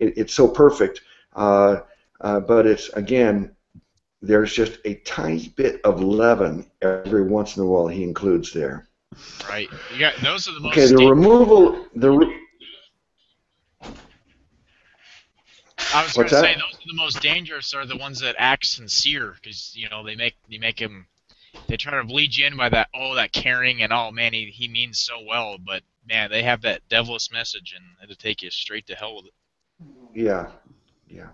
it, it's so perfect. Uh, uh, but it's again, there's just a tiny bit of leaven every once in a while he includes there. Right. You got those are the most Okay, the removal the. Re- I was going to say those are the most dangerous are the ones that act sincere because you know they make they make him they try to lead you in by that oh that caring and oh man he, he means so well but man they have that devilish message and it'll take you straight to hell with it. Yeah, yeah.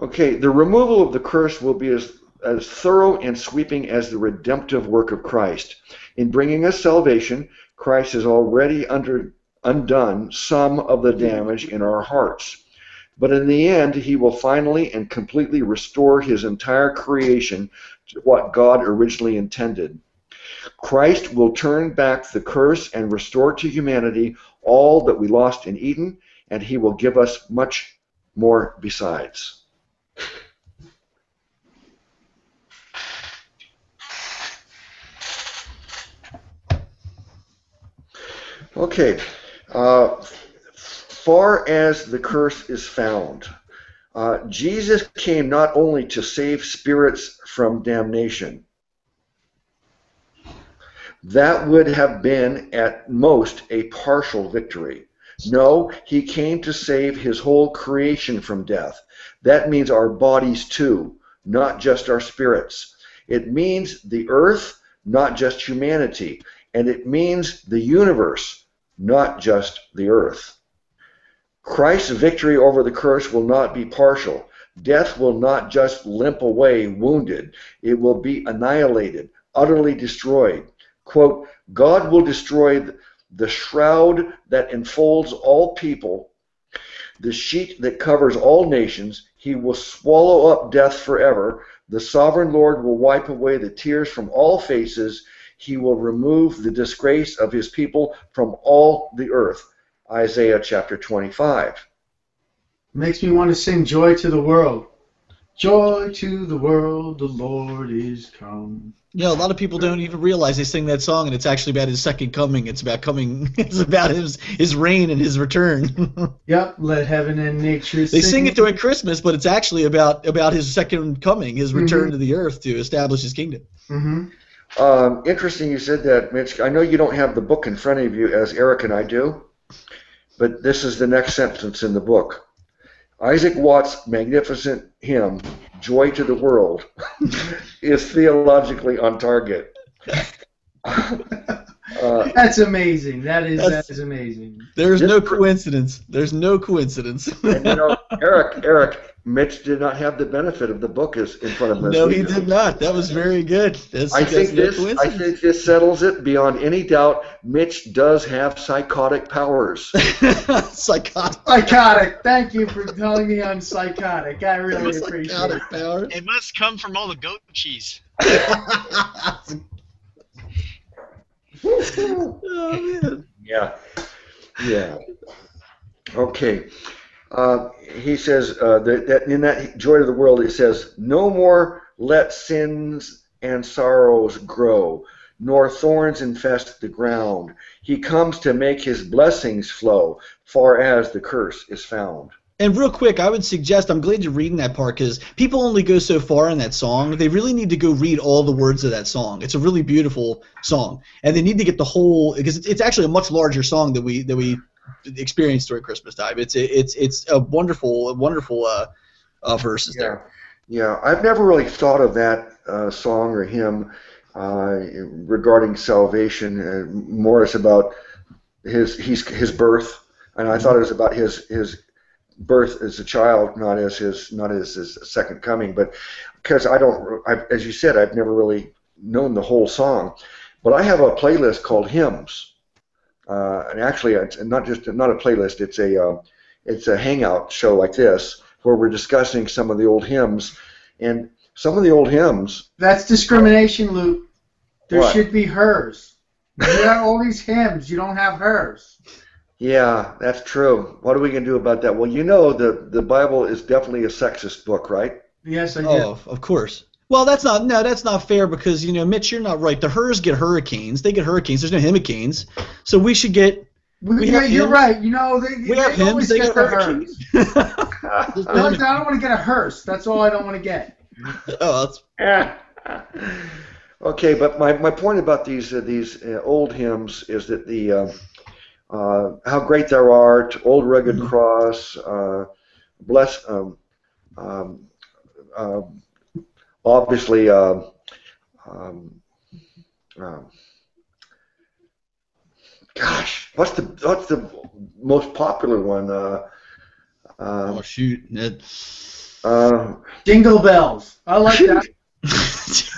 Okay, the removal of the curse will be as, as thorough and sweeping as the redemptive work of Christ. In bringing us salvation, Christ has already under, undone some of the damage in our hearts. but in the end, he will finally and completely restore his entire creation to what God originally intended. Christ will turn back the curse and restore to humanity all that we lost in Eden, and he will give us much more besides. Okay, uh, far as the curse is found, uh, Jesus came not only to save spirits from damnation, that would have been at most a partial victory. No, he came to save his whole creation from death. That means our bodies too, not just our spirits. It means the earth, not just humanity. And it means the universe, not just the earth. Christ's victory over the curse will not be partial. Death will not just limp away wounded, it will be annihilated, utterly destroyed. Quote, God will destroy the shroud that enfolds all people, the sheet that covers all nations. He will swallow up death forever. The sovereign Lord will wipe away the tears from all faces. He will remove the disgrace of his people from all the earth. Isaiah chapter 25. Makes me want to sing Joy to the World. Joy to the world, the Lord is come. Yeah, a lot of people don't even realize they sing that song, and it's actually about his second coming. It's about coming. It's about his his reign and his return. Yep, let heaven and nature they sing it during Christmas, but it's actually about about his second coming, his return Mhm. to the earth to establish his kingdom. hmm Um, interesting you said that, Mitch. I know you don't have the book in front of you as Eric and I do, but this is the next sentence in the book. Isaac Watts' magnificent hymn, Joy to the World, is theologically on target. Uh, That's amazing. That is That's- that is amazing. There's This no coincidence. There's no coincidence. and, you know, Eric, Eric, Mitch did not have the benefit of the book is in front of us. no, he either. did not. That was very good. That's, I think no this. I think this settles it beyond any doubt. Mitch does have psychotic powers. psychotic. Psychotic. Thank you for telling me I'm psychotic. I really appreciate it. Psychotic power. It must come from all the goat cheese. oh man. Yeah. Yeah. Okay. Uh, he says uh, that, that in that joy of the world, it says, "No more let sins and sorrows grow, nor thorns infest the ground. He comes to make his blessings flow, far as the curse is found." And real quick, I would suggest I'm glad you're reading that part because people only go so far in that song. They really need to go read all the words of that song. It's a really beautiful song, and they need to get the whole because it's, it's actually a much larger song that we that we experienced during Christmas time. It's it's it's a wonderful wonderful uh, uh verses Yeah, there. yeah. I've never really thought of that uh, song or hymn uh, regarding salvation. Uh, more it's about his he's his birth, and I thought it was about his his birth as a child, not as his not as his second coming. But because I don't, I've, as you said, I've never really known the whole song. But I have a playlist called hymns, uh, and actually, it's not just not a playlist. It's a uh, it's a hangout show like this where we're discussing some of the old hymns, and some of the old hymns. That's discrimination, Luke. There What? should be hers. You have all these hymns. You don't have hers. Yeah, that's true. What are we gonna do about that? Well, you know, the the Bible is definitely a sexist book, right? Yes, I do. Oh, of course. Well, that's not no, that's not fair because you know, Mitch, you're not right. The hers get hurricanes. They get hurricanes. There's no hurricanes, so we should get. We, we yeah, have you're hymns. right. You know, they, We they have hymns. always They get get the hurricanes. hers. I don't, want to get a hearse. That's all I don't want to get. oh, that's okay, but my, my point about these uh, these uh, old hymns is that the uh, uh, how great thou art, old rugged Mhm. cross, uh, bless, um, um, uh, obviously, uh, um, um, gosh, what's the what's the most popular one? Uh, oh uh, shoot. It- uh, Jingle bells. I like that.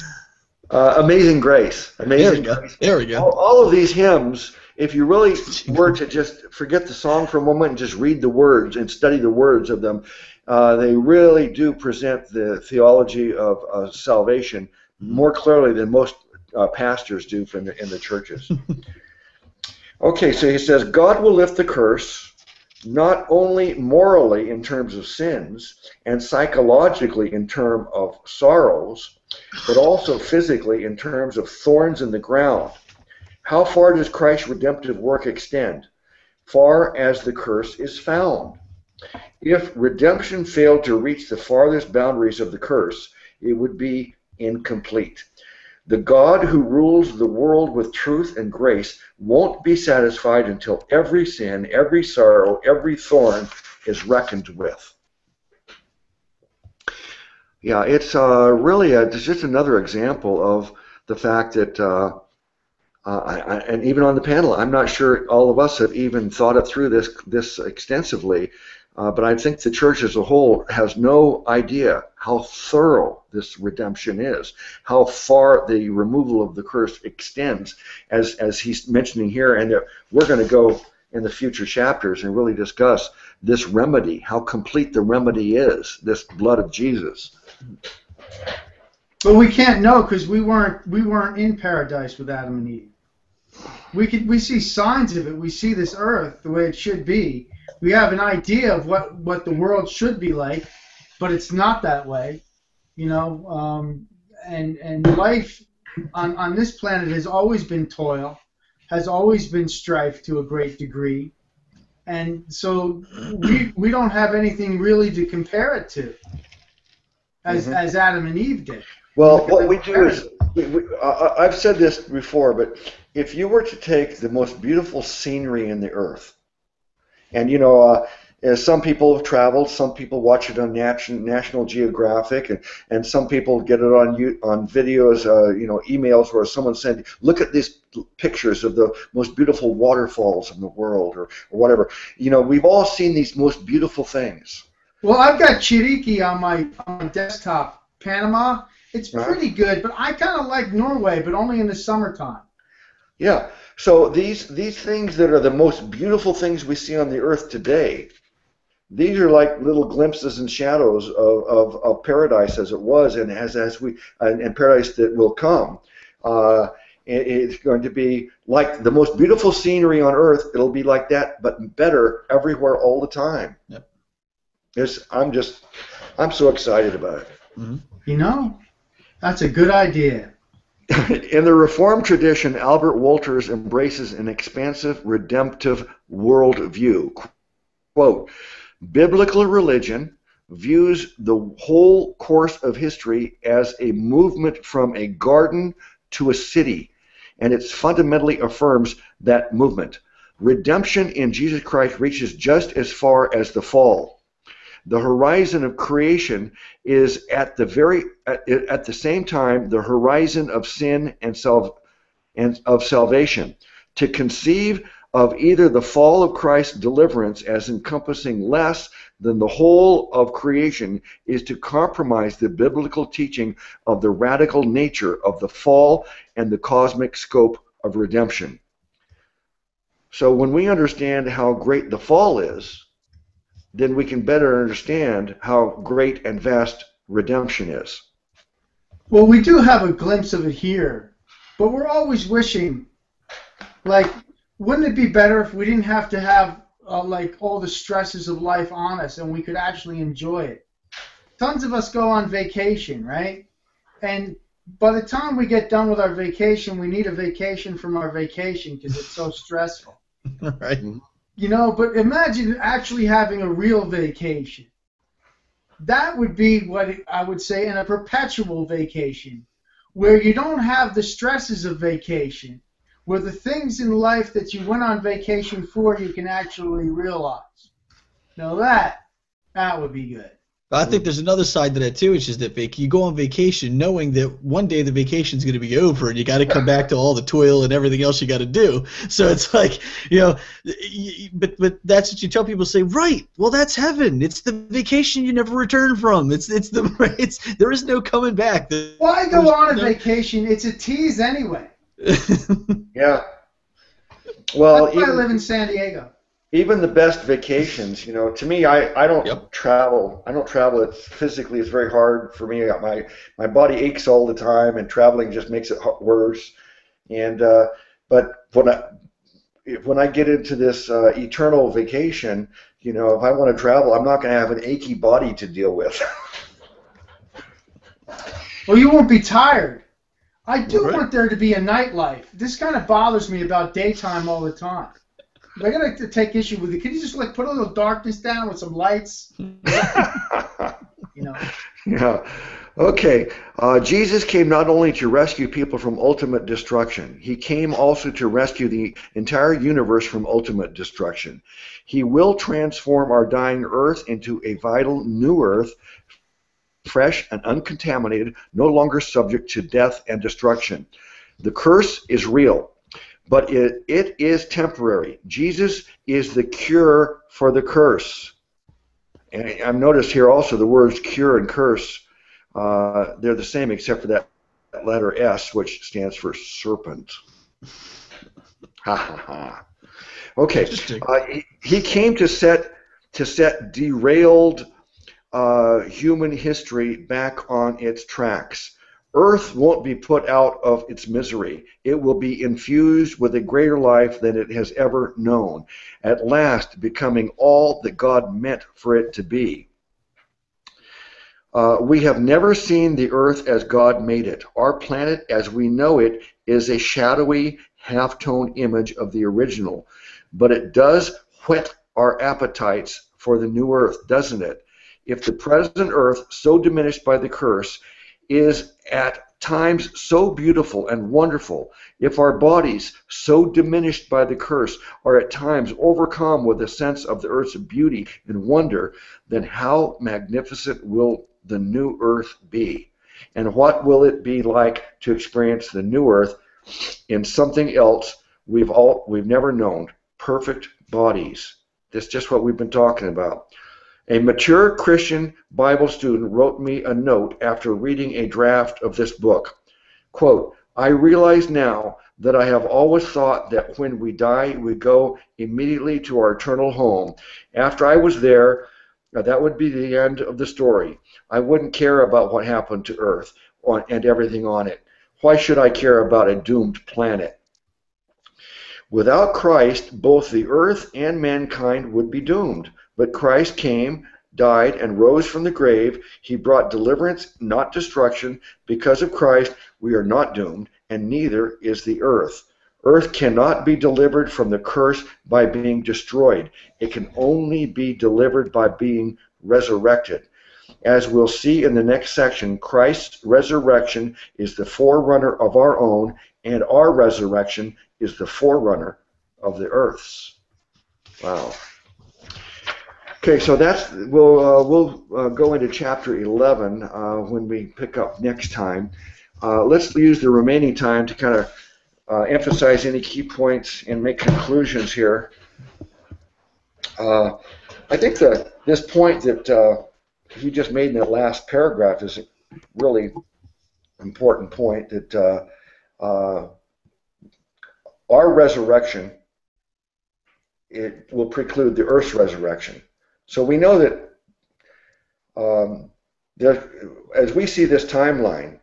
uh, Amazing Grace. there Amazing we go. Grace. There we go. all, all of these hymns if you really were to just forget the song for a moment and just read the words and study the words of them, uh, they really do present the theology of uh, salvation more clearly than most uh, pastors do in the, in the churches. okay, so he says, God will lift the curse not only morally in terms of sins and psychologically in terms of sorrows, but also physically in terms of thorns in the ground. How far does Christ's redemptive work extend? Far as the curse is found. If redemption failed to reach the farthest boundaries of the curse, it would be incomplete. The God who rules the world with truth and grace won't be satisfied until every sin, every sorrow, every thorn is reckoned with. Yeah, it's uh, really a, it's just another example of the fact that, uh, uh, I, and even on the panel, I'm not sure all of us have even thought it through this this extensively. Uh, but I think the church as a whole has no idea how thorough this redemption is, how far the removal of the curse extends, as, as he's mentioning here, and we're going to go in the future chapters and really discuss this remedy, how complete the remedy is, this blood of Jesus. But we can't know because we weren't we weren't in paradise with Adam and Eve. We could we see signs of it. We see this earth the way it should be we have an idea of what what the world should be like, but it's not that way, you know. Um, and and life on on this planet has always been toil, has always been strife to a great degree, and so we we don't have anything really to compare it to, as mm-hmm. as Adam and Eve did. Well, what we do is, we, we, uh, I've said this before, but if you were to take the most beautiful scenery in the earth and you know, uh, some people have traveled, some people watch it on National Geographic, and, and some people get it on on videos, uh, you know, emails where someone said, "Look at these pictures of the most beautiful waterfalls in the world," or, or whatever. You know, we've all seen these most beautiful things. Well, I've got Chiriqui on my, on my desktop, Panama. It's pretty good, but I kind of like Norway, but only in the summertime. Yeah. So these these things that are the most beautiful things we see on the earth today, these are like little glimpses and shadows of, of, of paradise as it was and as as we and, and paradise that will come. Uh, it, it's going to be like the most beautiful scenery on earth. It'll be like that, but better everywhere all the time. Yep. It's, I'm just I'm so excited about it. Mm-hmm. You know, that's a good idea. In the Reformed tradition, Albert Wolters embraces an expansive redemptive worldview. Quote, biblical religion views the whole course of history as a movement from a garden to a city, and it fundamentally affirms that movement. Redemption in Jesus Christ reaches just as far as the fall the horizon of creation is at the very at, at the same time the horizon of sin and self and of salvation. To conceive of either the fall of Christ's deliverance as encompassing less than the whole of creation is to compromise the biblical teaching of the radical nature of the fall and the cosmic scope of redemption. So when we understand how great the fall is, then we can better understand how great and vast redemption is. Well, we do have a glimpse of it here, but we're always wishing, like, wouldn't it be better if we didn't have to have uh, like all the stresses of life on us and we could actually enjoy it? Tons of us go on vacation, right? And by the time we get done with our vacation, we need a vacation from our vacation because it's so stressful. right. You know, but imagine actually having a real vacation. That would be what I would say in a perpetual vacation, where you don't have the stresses of vacation, where the things in life that you went on vacation for you can actually realize. Now that that would be good. But I think there's another side to that too, which is that you go on vacation knowing that one day the vacation is going to be over and you got to come back to all the toil and everything else you got to do. So it's like, you know, but but that's what you tell people. Say, right? Well, that's heaven. It's the vacation you never return from. It's it's the it's there is no coming back. Why go on a vacation? It's a tease anyway. yeah. Well, That's why I live in San Diego. Even the best vacations, you know, to me, I, I don't Yep. travel. I don't travel. It's physically, it's very hard for me. My my body aches all the time, and traveling just makes it worse. And uh, but when I if- when I get into this uh, eternal vacation, you know, if I want to travel, I'm not going to have an achy body to deal with. Well, you won't be tired. I do Right. want there to be a nightlife. This kind of bothers me about daytime all the time. I gotta take issue with it. Can you just like put a little darkness down with some lights? You know. Yeah. Okay. Uh, Jesus came not only to rescue people from ultimate destruction, he came also to rescue the entire universe from ultimate destruction. He will transform our dying earth into a vital new earth, fresh and uncontaminated, no longer subject to death and destruction. The curse is real, but it, it is temporary. Jesus is the cure for the curse. And I've noticed here also the words cure and curse, uh, they're the same except for that letter S, which stands for serpent. Ha ha ha. Okay. Uh, he, he came to set to set derailed uh, human history back on its tracks. Earth won't be put out of its misery. It will be infused with a greater life than it has ever known, at last becoming all that God meant for it to be. Uh, we have never seen the earth as God made it. Our planet, as we know it, is a shadowy, half tone image of the original. But it does whet our appetites for the new earth, doesn't it? If the present earth, so diminished by the curse, is at times so beautiful and wonderful, if our bodies, so diminished by the curse, are at times overcome with a sense of the earth's beauty and wonder, then how magnificent will the new earth be? And what will it be like to experience the new earth in something else we've all we've never known? Perfect bodies. That's just what we've been talking about. A mature Christian Bible student wrote me a note after reading a draft of this book. Quote, I realize now that I have always thought that when we die, we go immediately to our eternal home. After I was there, that would be the end of the story. I wouldn't care about what happened to Earth and everything on it. Why should I care about a doomed planet? Without Christ, both the earth and mankind would be doomed. But Christ came, died, and rose from the grave. He brought deliverance, not destruction. Because of Christ, we are not doomed, and neither is the earth. Earth cannot be delivered from the curse by being destroyed. It can only be delivered by being resurrected. As we'll see in the next section, Christ's resurrection is the forerunner of our own, and our resurrection is the forerunner of the earth's. Wow. Okay, so that's we'll uh, we'll uh, go into chapter 11 uh, when we pick up next time. Uh, let's use the remaining time to kind of uh, emphasize any key points and make conclusions here. Uh, I think that this point that he just made in that last paragraph is a really important point that our resurrection it will preclude the earth's resurrection. So we know that um, there, as we see this timeline,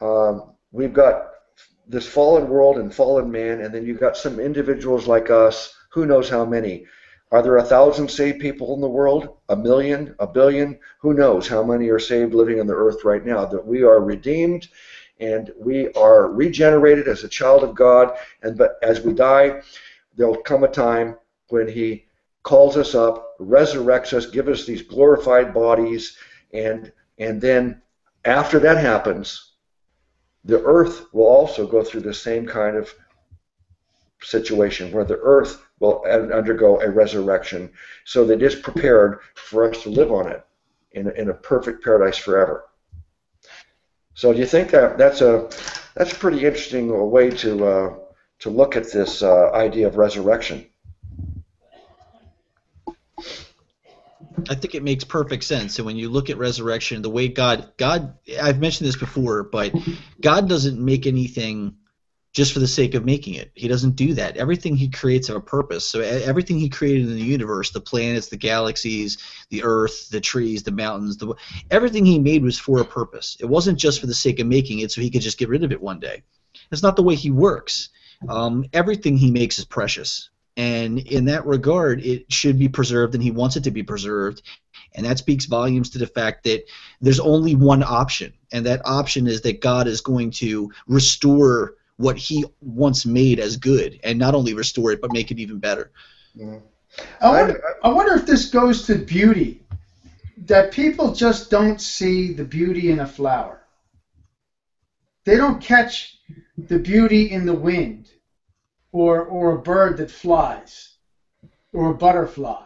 um, we've got this fallen world and fallen man, and then you've got some individuals like us. Who knows how many? Are there a thousand saved people in the world? A million? A billion? Who knows how many are saved living on the earth right now? That we are redeemed and we are regenerated as a child of God. And but as we die, there'll come a time when He calls us up, resurrects us, gives us these glorified bodies, and and then after that happens, the earth will also go through the same kind of situation where the earth will undergo a resurrection so that it's prepared for us to live on it in a, in a perfect paradise forever. So do you think that that's a that's a pretty interesting way to uh, to look at this uh, idea of resurrection? I think it makes perfect sense. And when you look at resurrection, the way God, God, I've mentioned this before, but God doesn't make anything just for the sake of making it. He doesn't do that. Everything he creates have a purpose. So everything he created in the universe, the planets, the galaxies, the earth, the trees, the mountains, the everything he made was for a purpose. It wasn't just for the sake of making it so he could just get rid of it one day. That's not the way he works. Um, everything he makes is precious. And in that regard, it should be preserved, and he wants it to be preserved. And that speaks volumes to the fact that there's only one option, and that option is that God is going to restore what he once made as good, and not only restore it but make it even better. Mm. I, wonder, I wonder if this goes to beauty, that people just don't see the beauty in a flower. They don't catch the beauty in the wind, or or a bird that flies, or a butterfly.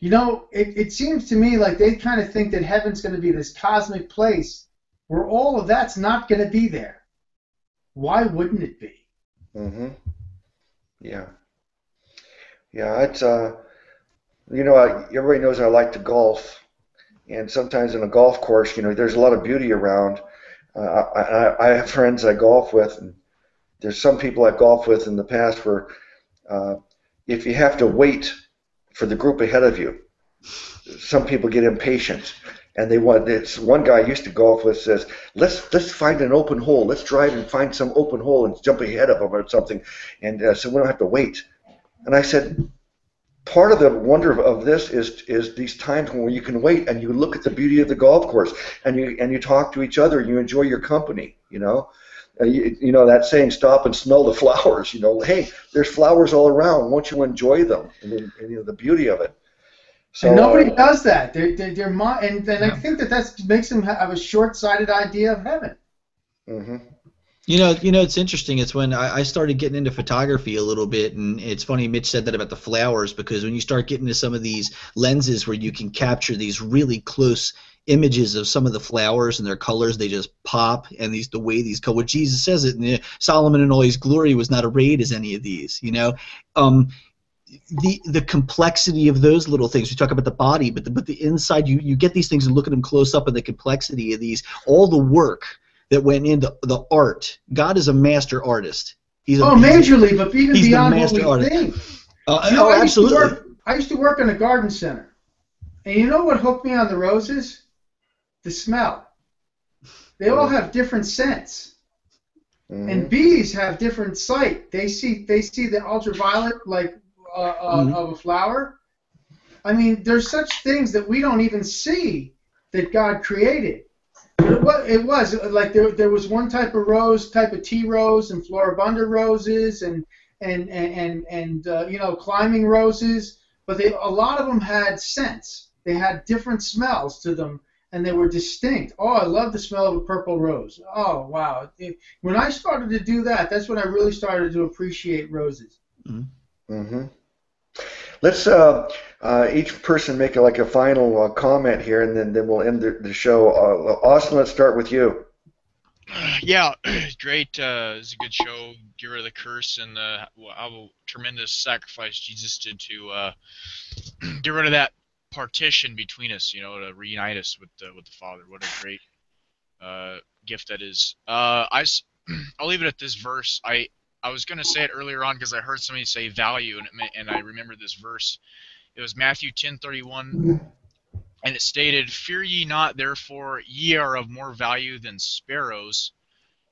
You know, it, it seems to me like they kind of think that heaven's going to be this cosmic place where all of that's not going to be there why wouldn't it be? Mm-hmm. Yeah. Yeah, it's uh, you know, I, everybody knows I like to golf, and sometimes in a golf course, you know, there's a lot of beauty around. Uh, I, I have friends I golf with, and there's some people I've golfed with in the past where uh, if you have to wait for the group ahead of you, some people get impatient and they want this one guy I used to golf with says let's let's find an open hole. Let's drive and find some open hole and jump ahead of them or something. And uh, so we don't have to wait. And I said part of the wonder of, this is is these times when you can wait and you look at the beauty of the golf course and you and you talk to each other and you enjoy your company you know uh, you, you, know that saying stop and smell the flowers you know hey there's flowers all around won't you enjoy them and, and you know the beauty of it so and nobody uh, does that. They're, they're, they're and, and yeah. I think that that makes them have a short-sighted idea of heaven. Mm-hmm. You know, you know, it's interesting. It's when I, I started getting into photography a little bit, and it's funny. Mitch said that about the flowers because when you start getting into some of these lenses where you can capture these really close images of some of the flowers and their colors, they just pop. And these the way these color. What Jesus says it, and Solomon in all his glory was not arrayed as any of these. You know, um, the the complexity of those little things. We talk about the body, but the, but the inside, you you get these things and look at them close up, and the complexity of these, all the work that went into the art. God is a master artist. He's a, oh, majorly, but even beyond what we artist. think. Uh, you know, oh, I absolutely. Work, I used to work in a garden center, and you know what hooked me on the roses? The smell. They all have different scents. Mm-hmm. And bees have different sight. They see they see the ultraviolet like uh, uh, mm-hmm. of a flower. I mean, there's such things that we don't even see that God created. It was, it was like there, there was one type of rose, type of tea rose, and floribunda roses, and and and and, and uh, you know climbing roses. But they, a lot of them had scents. They had different smells to them, and they were distinct. Oh, I love the smell of a purple rose. Oh, wow! It, when I started to do that, that's when I really started to appreciate roses. Mm-hmm. mm-hmm. Let's uh, uh, each person make a, like a final uh, comment here, and then, then we'll end the, the show. Uh, Austin, let's start with you. Yeah, great. Uh, it's a good show. Get rid of the curse and the how tremendous sacrifice Jesus did to uh, get rid of that partition between us. You know, to reunite us with the with the Father. What a great uh, gift that is. Uh, I I'll leave it at this verse. I I was going to say it earlier on because I heard somebody say value, and, it, and I remember this verse. It was Matthew 10:31, and it stated, "Fear ye not, therefore ye are of more value than sparrows."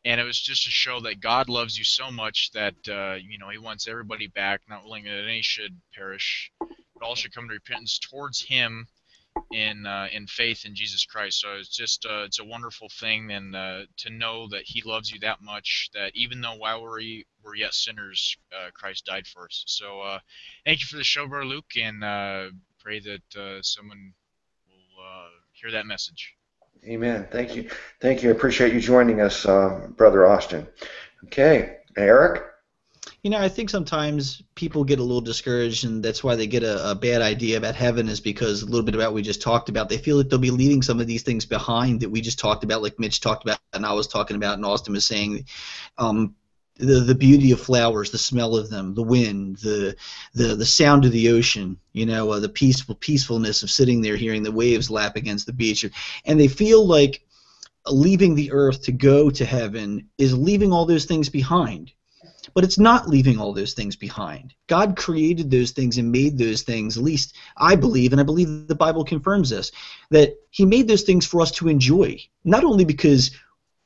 And it was just to show that God loves you so much that uh, you know He wants everybody back, not willing that any should perish, but all should come to repentance towards Him in uh, in faith in Jesus Christ. So it's just uh, it's a wonderful thing, and uh, to know that He loves you that much that even though while we were yet sinners, uh, Christ died for us. So uh, thank you for the show, Brother Luke, and uh, pray that someone will hear that message. Amen. Thank you. Thank you. I appreciate you joining us, Brother Austin. Okay, Eric. You know, I think sometimes people get a little discouraged, and that's why they get a, a, bad idea about heaven, is because a little bit about what we just talked about. They feel that they'll be leaving some of these things behind that we just talked about, like Mitch talked about, and I was talking about, and Austin was saying. Um, the, the beauty of flowers, the smell of them, the wind, the the, the sound of the ocean, you know, uh, the peaceful peacefulness of sitting there hearing the waves lap against the beach, and they feel like leaving the earth to go to heaven is leaving all those things behind. But it's not leaving all those things behind. God created those things and made those things, at least I believe, and I believe the Bible confirms this, that He made those things for us to enjoy. Not only because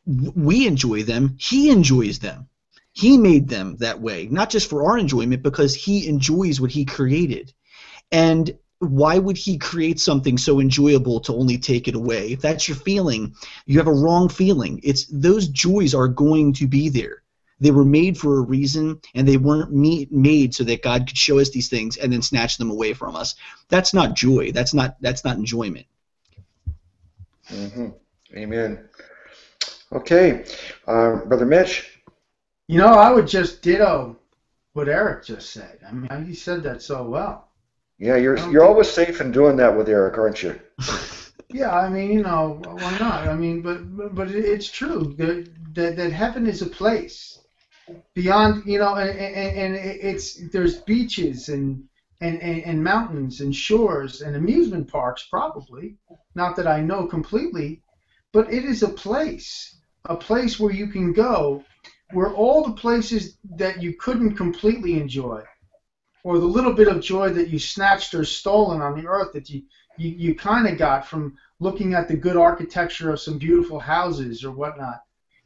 we enjoy them, He enjoys them. He made them that way, not just for our enjoyment, because He enjoys what He created. And why would he create something so enjoyable to only take it away? If that's your feeling, you have a wrong feeling. It's those joys are going to be there. They were made for a reason, and they weren't made so that God could show us these things and then snatch them away from us. That's not joy. That's not that's not enjoyment. Mm-hmm. Amen. Okay, uh, brother Mitch. You know, I would just ditto what Eric just said. I mean, he said that so well. Yeah, you're you're always safe in doing that with Eric, aren't you? yeah, I mean, you know, why not? I mean, but but it's true that that, that heaven is a place beyond, you know, and, and, and it's there's beaches and, and and mountains and shores and amusement parks probably. Not that I know completely, but it is a place, a place where you can go, where all the places that you couldn't completely enjoy or the little bit of joy that you snatched or stolen on the earth that you, you, you kind of got from looking at the good architecture of some beautiful houses or whatnot.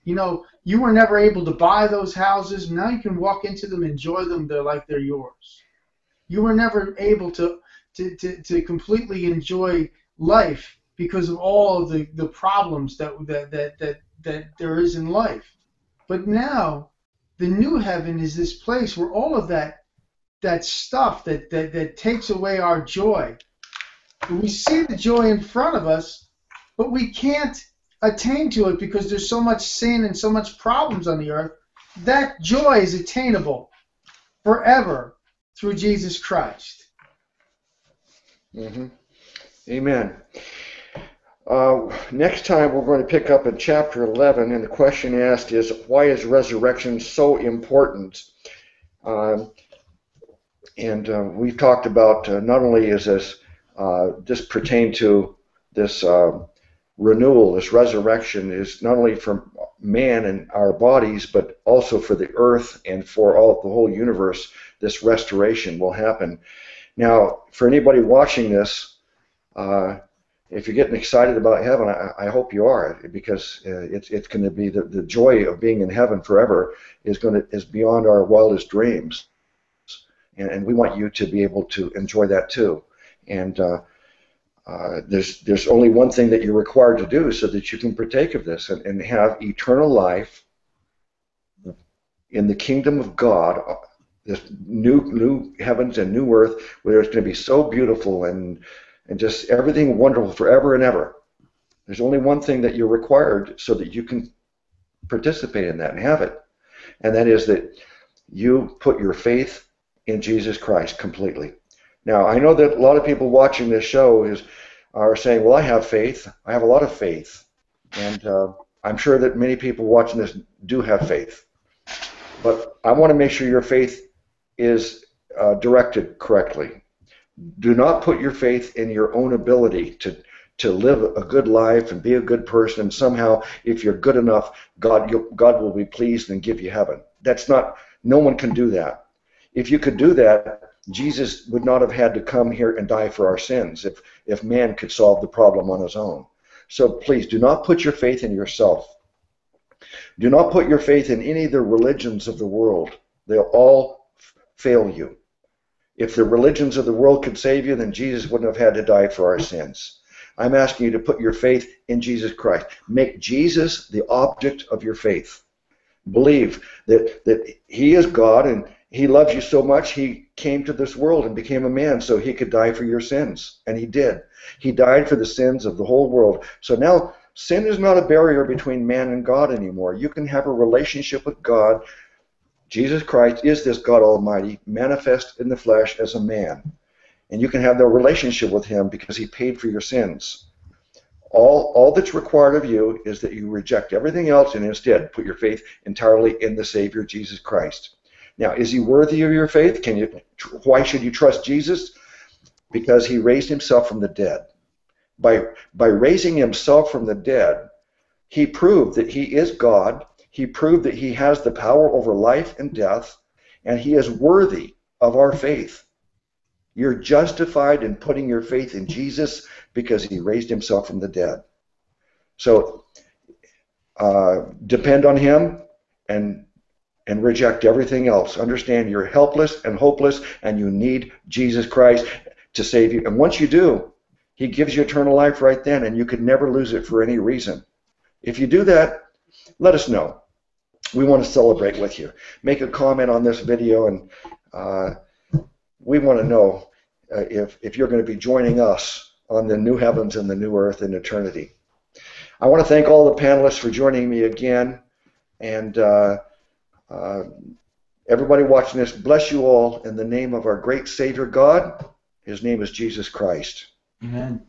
You know, you were never able to buy those houses. Now you can walk into them, enjoy them. They're like they're yours. You were never able to, to, to, to completely enjoy life because of all of the, the problems that, that, that, that, that there is in life. But now, the new heaven is this place where all of that that stuff that, that, that takes away our joy. We see the joy in front of us, but we can't attain to it because there's so much sin and so much problems on the earth. That joy is attainable forever through Jesus Christ. Mm-hmm. Amen. Uh, next time we're going to pick up in chapter 11, and the question asked is why is resurrection so important? Um, and uh, we've talked about uh, not only is this uh, this pertain to this uh, renewal, this resurrection is not only for man and our bodies, but also for the earth and for all the whole universe. This restoration will happen. Now, for anybody watching this, uh, if you're getting excited about heaven, I, I hope you are, because uh, it's it's going to be the, the joy of being in heaven forever is going to is beyond our wildest dreams and, and we want you to be able to enjoy that too. And uh, uh, there's there's only one thing that you're required to do so that you can partake of this and, and have eternal life in the kingdom of God, uh, this new new heavens and new earth, where it's going to be so beautiful and and just everything wonderful forever and ever. There's only one thing that you're required so that you can participate in that and have it, and that is that you put your faith in Jesus Christ completely. Now, I know that a lot of people watching this show is are saying, "Well, I have faith. I have a lot of faith," and uh, I'm sure that many people watching this do have faith. But I want to make sure your faith is uh, directed correctly. Do not put your faith in your own ability to to live a good life and be a good person, and somehow, if you're good enough, God God will be pleased and give you heaven. That's not. No one can do that. If you could do that, Jesus would not have had to come here and die for our sins if, if man could solve the problem on his own. So please do not put your faith in yourself. Do not put your faith in any of the religions of the world. They'll all fail you. If the religions of the world could save you, then Jesus wouldn't have had to die for our sins. I'm asking you to put your faith in Jesus Christ. Make Jesus the object of your faith. Believe that, that He is God and he loves you so much, he came to this world and became a man so he could die for your sins. And he did. He died for the sins of the whole world. So now sin is not a barrier between man and God anymore. You can have a relationship with God. Jesus Christ is this God Almighty, manifest in the flesh as a man. And you can have the relationship with him because he paid for your sins. All, all that's required of you is that you reject everything else and instead put your faith entirely in the Savior Jesus Christ. Now, is he worthy of your faith? Can you? Why should you trust Jesus? Because he raised himself from the dead. By by raising himself from the dead, he proved that he is God. He proved that he has the power over life and death, and he is worthy of our faith. You're justified in putting your faith in Jesus because he raised himself from the dead. So uh, depend on him and and reject everything else. Understand you're helpless and hopeless, and you need Jesus Christ to save you. And once you do, he gives you eternal life right then, and you could never lose it for any reason. If you do that, let us know. We want to celebrate with you. Make a comment on this video, and uh, we want to know uh, if, if you're going to be joining us on the new heavens and the new earth in eternity. I want to thank all the panelists for joining me again, and uh, uh, everybody watching this, bless you all in the name of our great Savior God. His name is Jesus Christ. Amen.